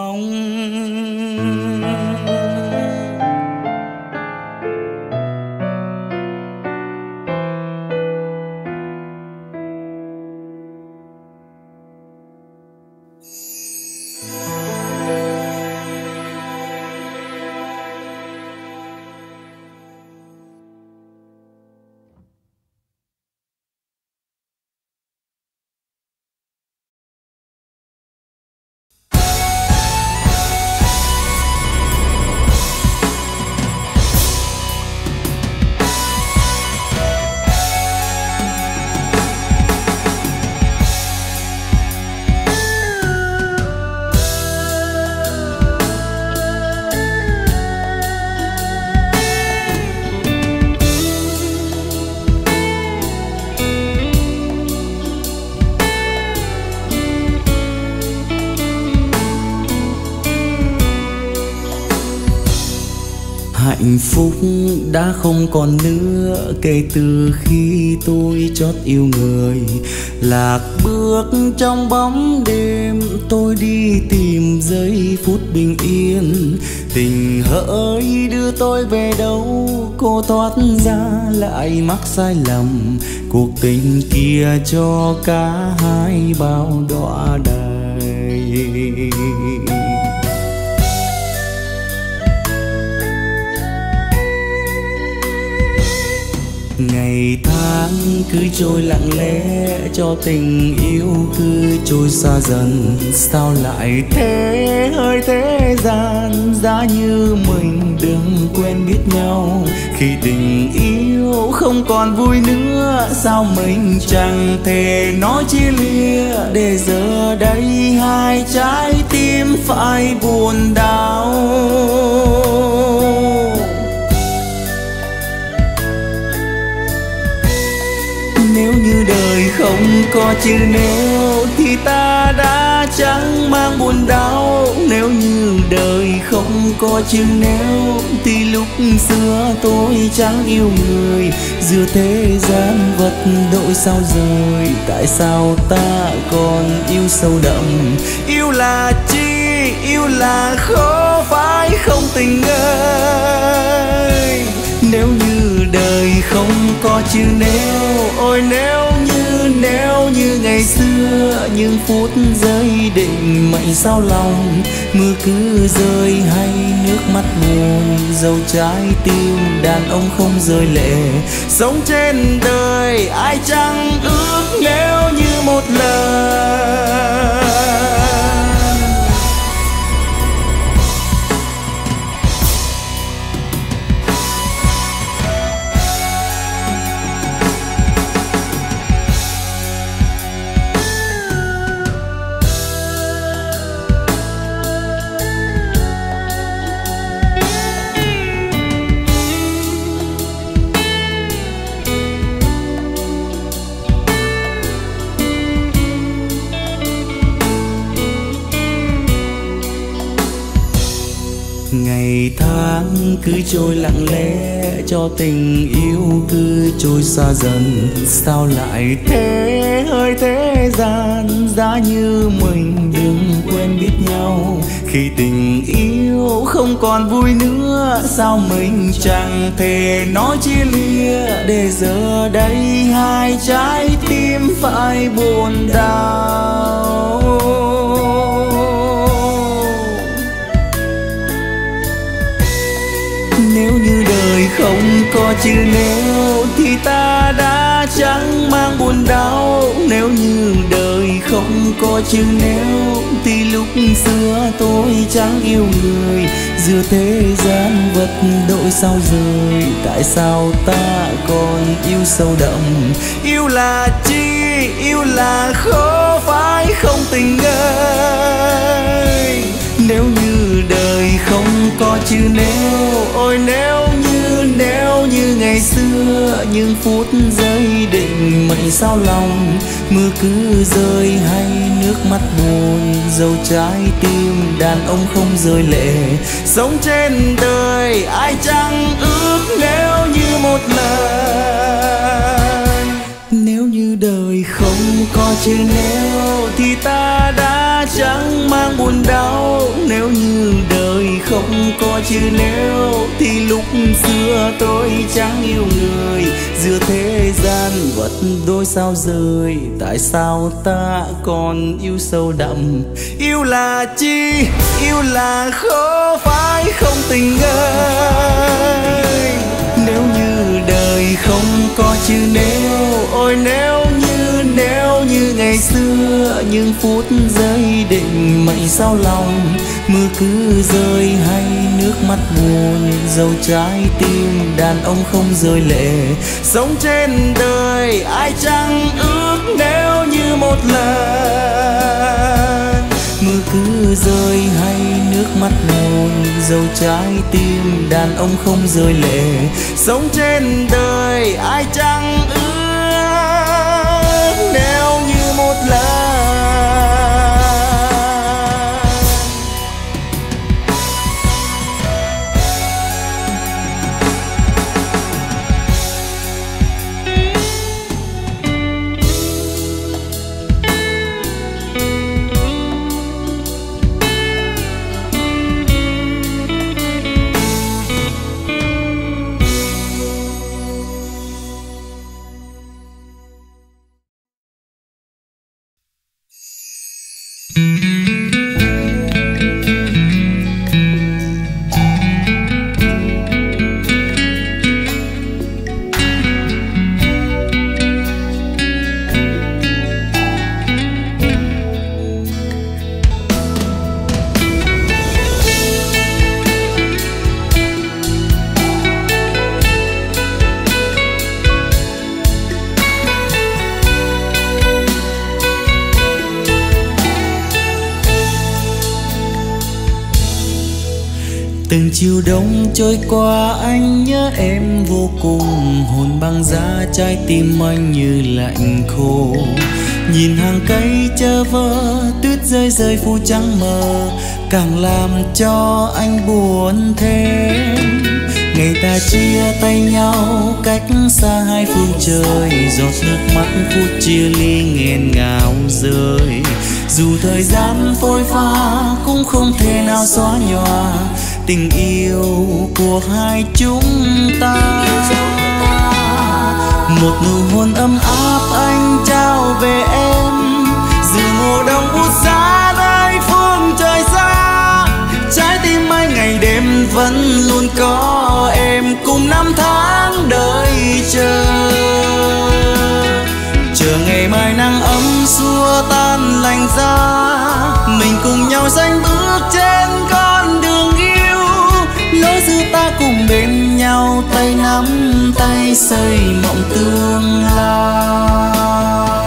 Hạnh phúc đã không còn nữa, kể từ khi tôi chót yêu người. Lạc bước trong bóng đêm, tôi đi tìm giây phút bình yên. Tình hỡi đưa tôi về đâu, cô thoát ra lại mắc sai lầm. Cuộc tình kia cho cả hai bao đọa đầy. Ngày tháng cứ trôi lặng lẽ, cho tình yêu cứ trôi xa dần. Sao lại thế? Hơi thế gian, giá như mình đừng quen biết nhau. Khi tình yêu không còn vui nữa, sao mình chẳng thể nói chia lìa? Để giờ đây hai trái tim phải buồn đau. Đời không có chữ nếu, thì ta đã chẳng mang buồn đau. Nếu như đời không có chữ nếu, thì lúc xưa tôi chẳng yêu người. Giữa thế gian vật đổi sao rời, tại sao ta còn yêu sâu đậm? Yêu là chi, yêu là khó phải không tình ơi? Nếu như đời không có chữ nếu. Ôi, nếu như nếu như ngày xưa, những phút giây định mệnh sao lòng, mưa cứ rơi hay nước mắt buồn dầu trái tim đàn ông không rơi lệ. Sống trên đời ai chẳng ước nếu như một lần. Cứ trôi lặng lẽ cho tình yêu cứ trôi xa dần. Sao lại thế? Hơi thế gian, giá như mình đừng quên biết nhau. Khi tình yêu không còn vui nữa, sao mình chẳng thể nói chia lìa? Để giờ đây hai trái tim phải buồn đau. Không có chữ nếu thì ta đã chẳng mang buồn đau. Nếu như đời không có chữ nếu thì lúc xưa tôi chẳng yêu người. Giữa thế gian vật đổi sao rời, tại sao ta còn yêu sâu đậm? Yêu là chi, yêu là khó phải không tình ơi. Nếu như đời không có chữ nếu, ôi nếu như nếu như ngày xưa, những phút giây định mệnh sao lòng. Mưa cứ rơi hay nước mắt buồn dầu trái tim đàn ông không rơi lệ. Sống trên đời, ai chẳng ước nếu như một lần. Nếu như đời không có chữ nếu, thì ta đã chẳng mang buồn đau. Nếu như đời không có chữ nếu thì lúc xưa tôi chẳng yêu người, giữa thế gian vật đôi sao rời. Tại sao ta còn yêu sâu đậm? Yêu là chi? Yêu là khó phải không tình ơi? Không có chữ nếu. Ôi, nếu như nếu như ngày xưa, những phút giây định mệnh sao lòng, mưa cứ rơi hay nước mắt buồn, dầu trái tim đàn ông không rơi lệ. Sống trên đời, ai chẳng ước nếu như một lần? Cứ rơi hay nước mắt buồn dầu trái tim đàn ông không rơi lệ. Sống trên đời ai chẳng trôi qua anh nhớ em vô cùng. Hồn băng giá trái tim anh như lạnh khô. Nhìn hàng cây chơ vơ, tuyết rơi rơi phủ trắng mờ. Càng làm cho anh buồn thêm. Ngày ta chia tay nhau cách xa hai phương trời. Giọt nước mắt phút chia ly nghẹn ngào rơi. Dù thời gian phôi pha cũng không thể nào xóa nhòa tình yêu của hai chúng ta. Một nụ hôn ấm áp anh trao về em, dù mùa đông bút giá nơi phương trời xa. Trái tim anh ngày đêm vẫn luôn có em cùng năm tháng đợi chờ. Chờ ngày mai nắng ấm xua tan lành ra mình cùng nhau sánh bước trên con xưa ta cùng bên nhau tay nắm tay xây mộng tương lai.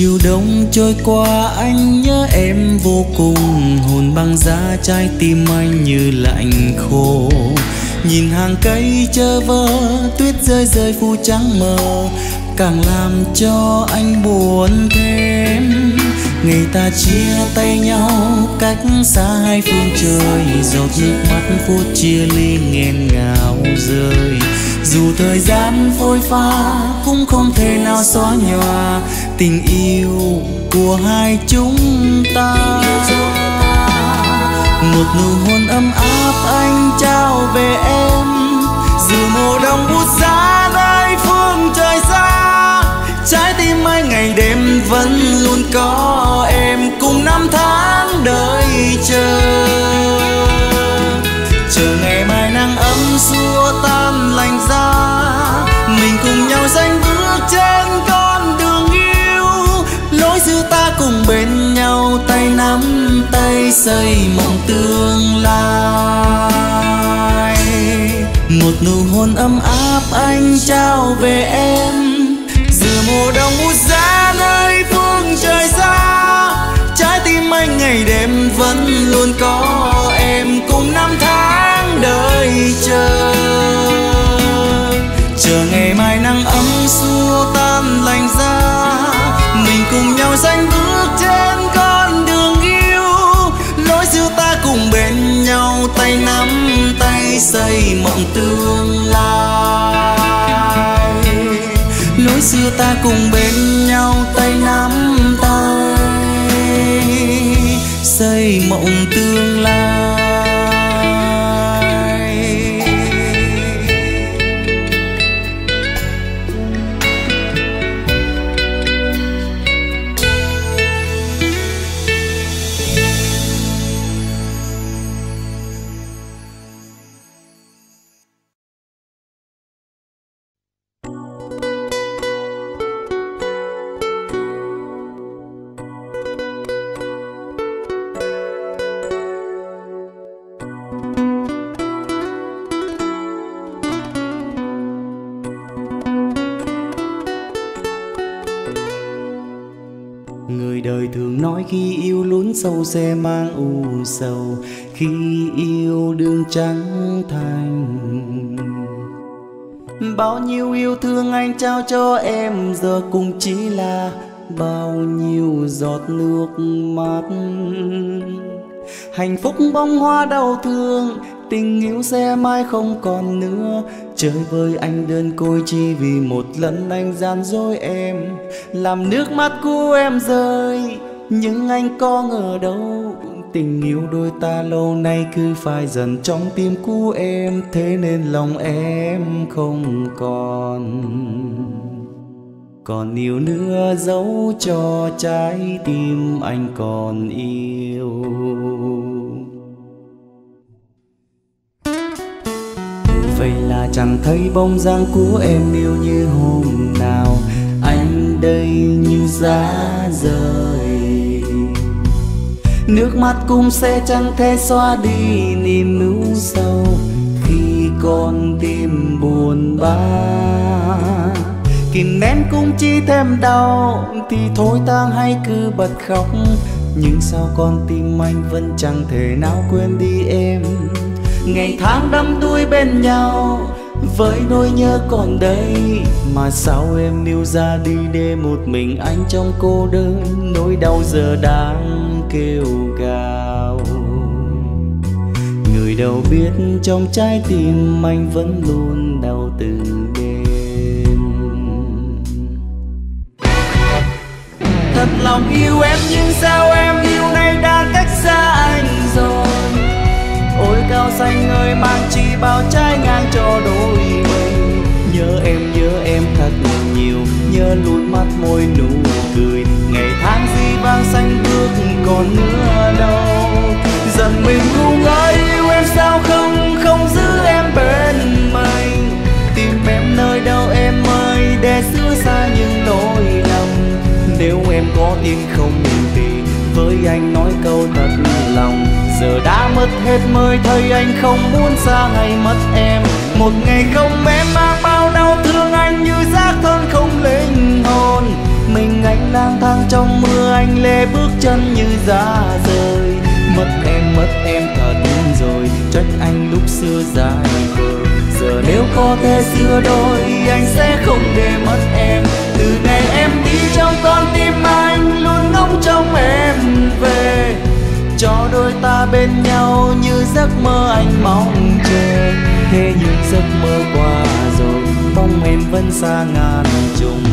Chiều đông trôi qua, anh nhớ em vô cùng. Hồn băng giá trái tim anh như lạnh khô. Nhìn hàng cây chơ vơ, tuyết rơi rơi phủ trắng mờ. Càng làm cho anh buồn thêm. Ngày ta chia tay nhau cách xa hai phương trời. Giọt nước mắt phút chia ly nghẹn ngào rơi. Dù thời gian phôi pha cũng không thể nào xóa nhòa tình yêu của hai chúng ta. Một nụ hôn ấm áp anh trao về em, dù mùa đông bút giá nơi phương trời xa. Trái tim anh ngày đêm vẫn luôn có em cùng năm tháng đợi chờ. Chờ ngày mai nắng ấm xua tan lạnh ra mình cùng nhau danh bước trên xây mộng tương lai. Một nụ hôn ấm áp anh trao về em. Giữa mùa đông bút giá nơi phương trời xa, trái tim anh ngày đêm vẫn luôn có em cùng năm tháng đợi chờ. Chờ ngày mai nắng ấm xua tan lạnh giá mình cùng nhau danh xây mộng tương lai. Lối xưa ta cùng bên nhau tay nắm tay, xây mộng tương lai. Hạnh phúc bông hoa đau thương, tình yêu sẽ mãi không còn nữa. Chơi với anh đơn côi chỉ vì một lần anh gian dối em, làm nước mắt của em rơi. Nhưng anh có ngờ đâu, tình yêu đôi ta lâu nay cứ phai dần trong tim của em. Thế nên lòng em không còn còn yêu nữa dấu cho trái tim anh còn yêu. Chẳng thấy bóng dáng của em yêu như hôm nào. Anh đây như giá rời. Nước mắt cũng sẽ chẳng thể xóa đi niềm nỗi sâu khi con tim buồn bã, kìm nén cũng chỉ thêm đau. Thì thôi ta hay cứ bật khóc. Nhưng sao con tim anh vẫn chẳng thể nào quên đi em? Ngày tháng đắm đuối bên nhau với nỗi nhớ còn đây mà sao em yêu ra đi để một mình anh trong cô đơn? Nỗi đau giờ đang kêu gào. Người đâu biết trong trái tim anh vẫn luôn đau từng đêm. Thật lòng yêu em nhưng sao em yêu nay đã cách xa anh rồi? Ôi, cao xanh ơi, mang chi bao trái ngang cho đôi mình. Nhớ em nhớ em thật nhiều, nhớ luôn mắt môi nụ cười. Ngày tháng gì vang xanh bước còn nữa đâu dần mình ngu ngơ yêu em sao không không giữ em bên mình. Tìm em nơi đâu em ơi, để xưa xa những nỗi lòng nếu em có tin không thì với anh nói câu thật lòng giờ đã mất hết mới thấy anh không muốn xa hay mất em. Một ngày không em mang bao đau thương anh như xác thân không linh hồn. Mình anh lang thang trong mưa, anh lê bước chân như ra rời. Mất em mất em thật rồi, trách anh lúc xưa dài vờ. Giờ nếu có thể xưa đôi anh sẽ không để mất em. Từ ngày em đi trong con tim anh luôn ngóng trông em về cho đôi ta bên nhau như giấc mơ anh mong chờ thế nhưng giấc mơ qua rồi, bóng em vẫn xa ngàn trùng.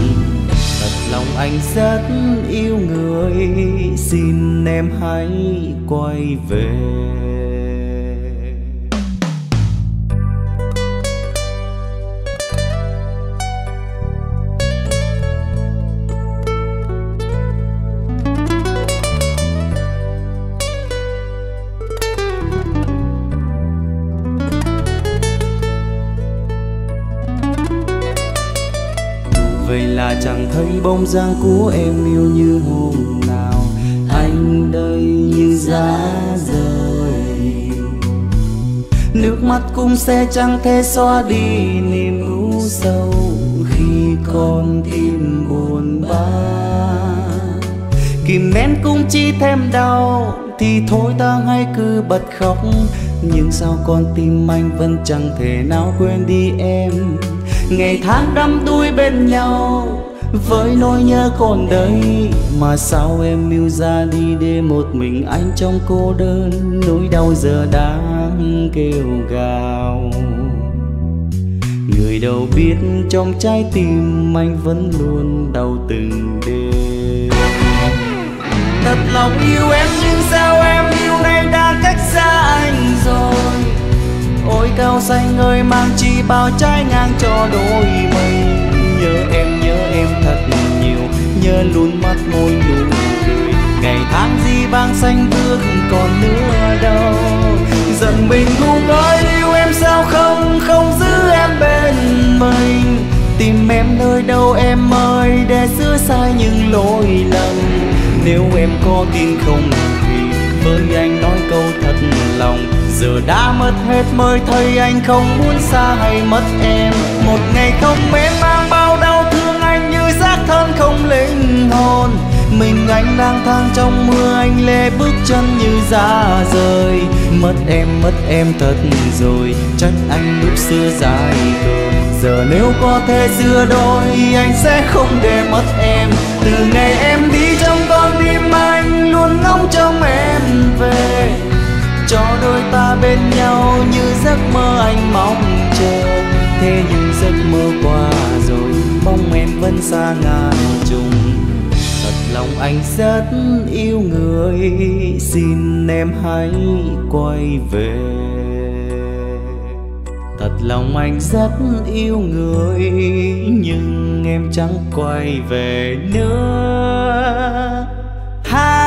Thật lòng anh rất yêu người, xin em hãy quay về. Chẳng thấy bóng dáng của em yêu như hôm nào. Anh đây như giá rời. Nước mắt cũng sẽ chẳng thể xóa đi niềm u sâu khi con tim buồn bã, kìm nén cũng chỉ thêm đau. Thì thôi ta hãy cứ bật khóc. Nhưng sao con tim anh vẫn chẳng thể nào quên đi em? Ngày tháng đắm đuối bên nhau với nỗi nhớ còn đây mà sao em yêu ra đi để một mình anh trong cô đơn? Nỗi đau giờ đang kêu gào. Người đâu biết trong trái tim anh vẫn luôn đau từng đêm. Thật lòng yêu em nhưng sao em yêu nay đã cách xa anh rồi? Ôi cao xanh ơi, mang chi bao trái ngang cho đôi mình thật nhiều, nhớ luôn mắt môi nụ cười. Ngày tháng gì vang xanh bước còn nữa đâu. Dần mình ngu ngơ yêu em sao không không giữ em bên mình. Tìm em nơi đâu em ơi, để sửa sai những lỗi lầm. Nếu em có tin không thì với anh nói câu thật lòng. Giờ đã mất hết mới thấy anh không muốn xa hay mất em. Một ngày không em mang không linh hồn. Mình anh lang thang trong mưa, anh lê bước chân như ra rời. Mất em mất em thật rồi trách anh lúc xưa dài khờ giờ nếu có thể xưa đôi anh sẽ không để mất em. Từ ngày em đi trong con tim anh, luôn ngóng trông em về. Cho đôi ta bên nhau như giấc mơ anh mong chờ. Thế nhưng giấc mơ qua rồi mong em vẫn xa ngàn trùng. Thật lòng anh rất yêu người, xin em hãy quay về. Thật thật lòng anh rất yêu người, nhưng em chẳng quay về nữa. Ha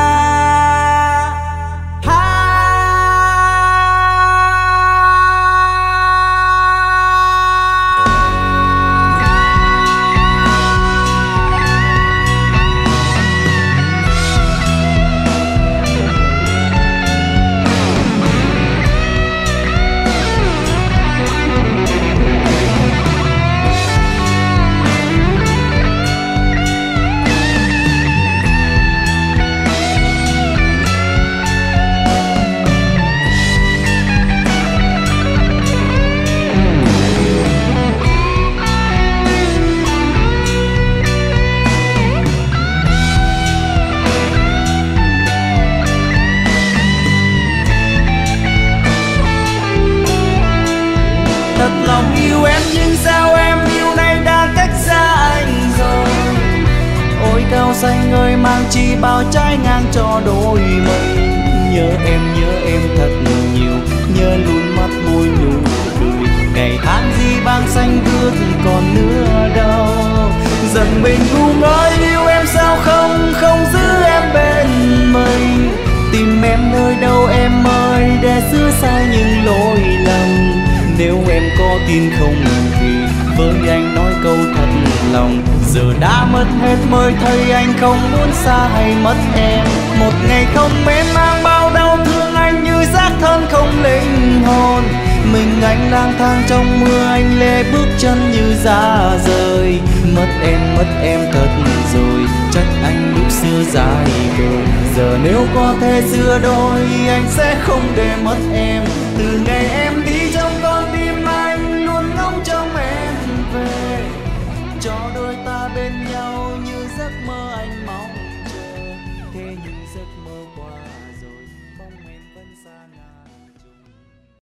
xanh ơi mang chi bao trái ngang cho đôi mình. Nhớ em nhớ em thật nhiều, nhớ luôn mắt môi nụ cười. Ngày tháng gì băng xanh bước còn nữa đâu. Dần mình ngu ngơi yêu em sao không không giữ em bên mình. Tìm em nơi đâu em ơi để xưa sai những lỗi lầm. Nếu em có tin không thì với anh giờ đã mất hết mới thấy anh không muốn xa hay mất em. Một ngày không em mang bao đau thương, anh như xác thân không linh hồn. Mình anh lang thang trong mưa, anh lê bước chân như ra rời. Mất em mất em thật rồi trách anh lúc xưa dài rồi. Giờ nếu có thể xưa đôi, anh sẽ không để mất em. Từ ngày em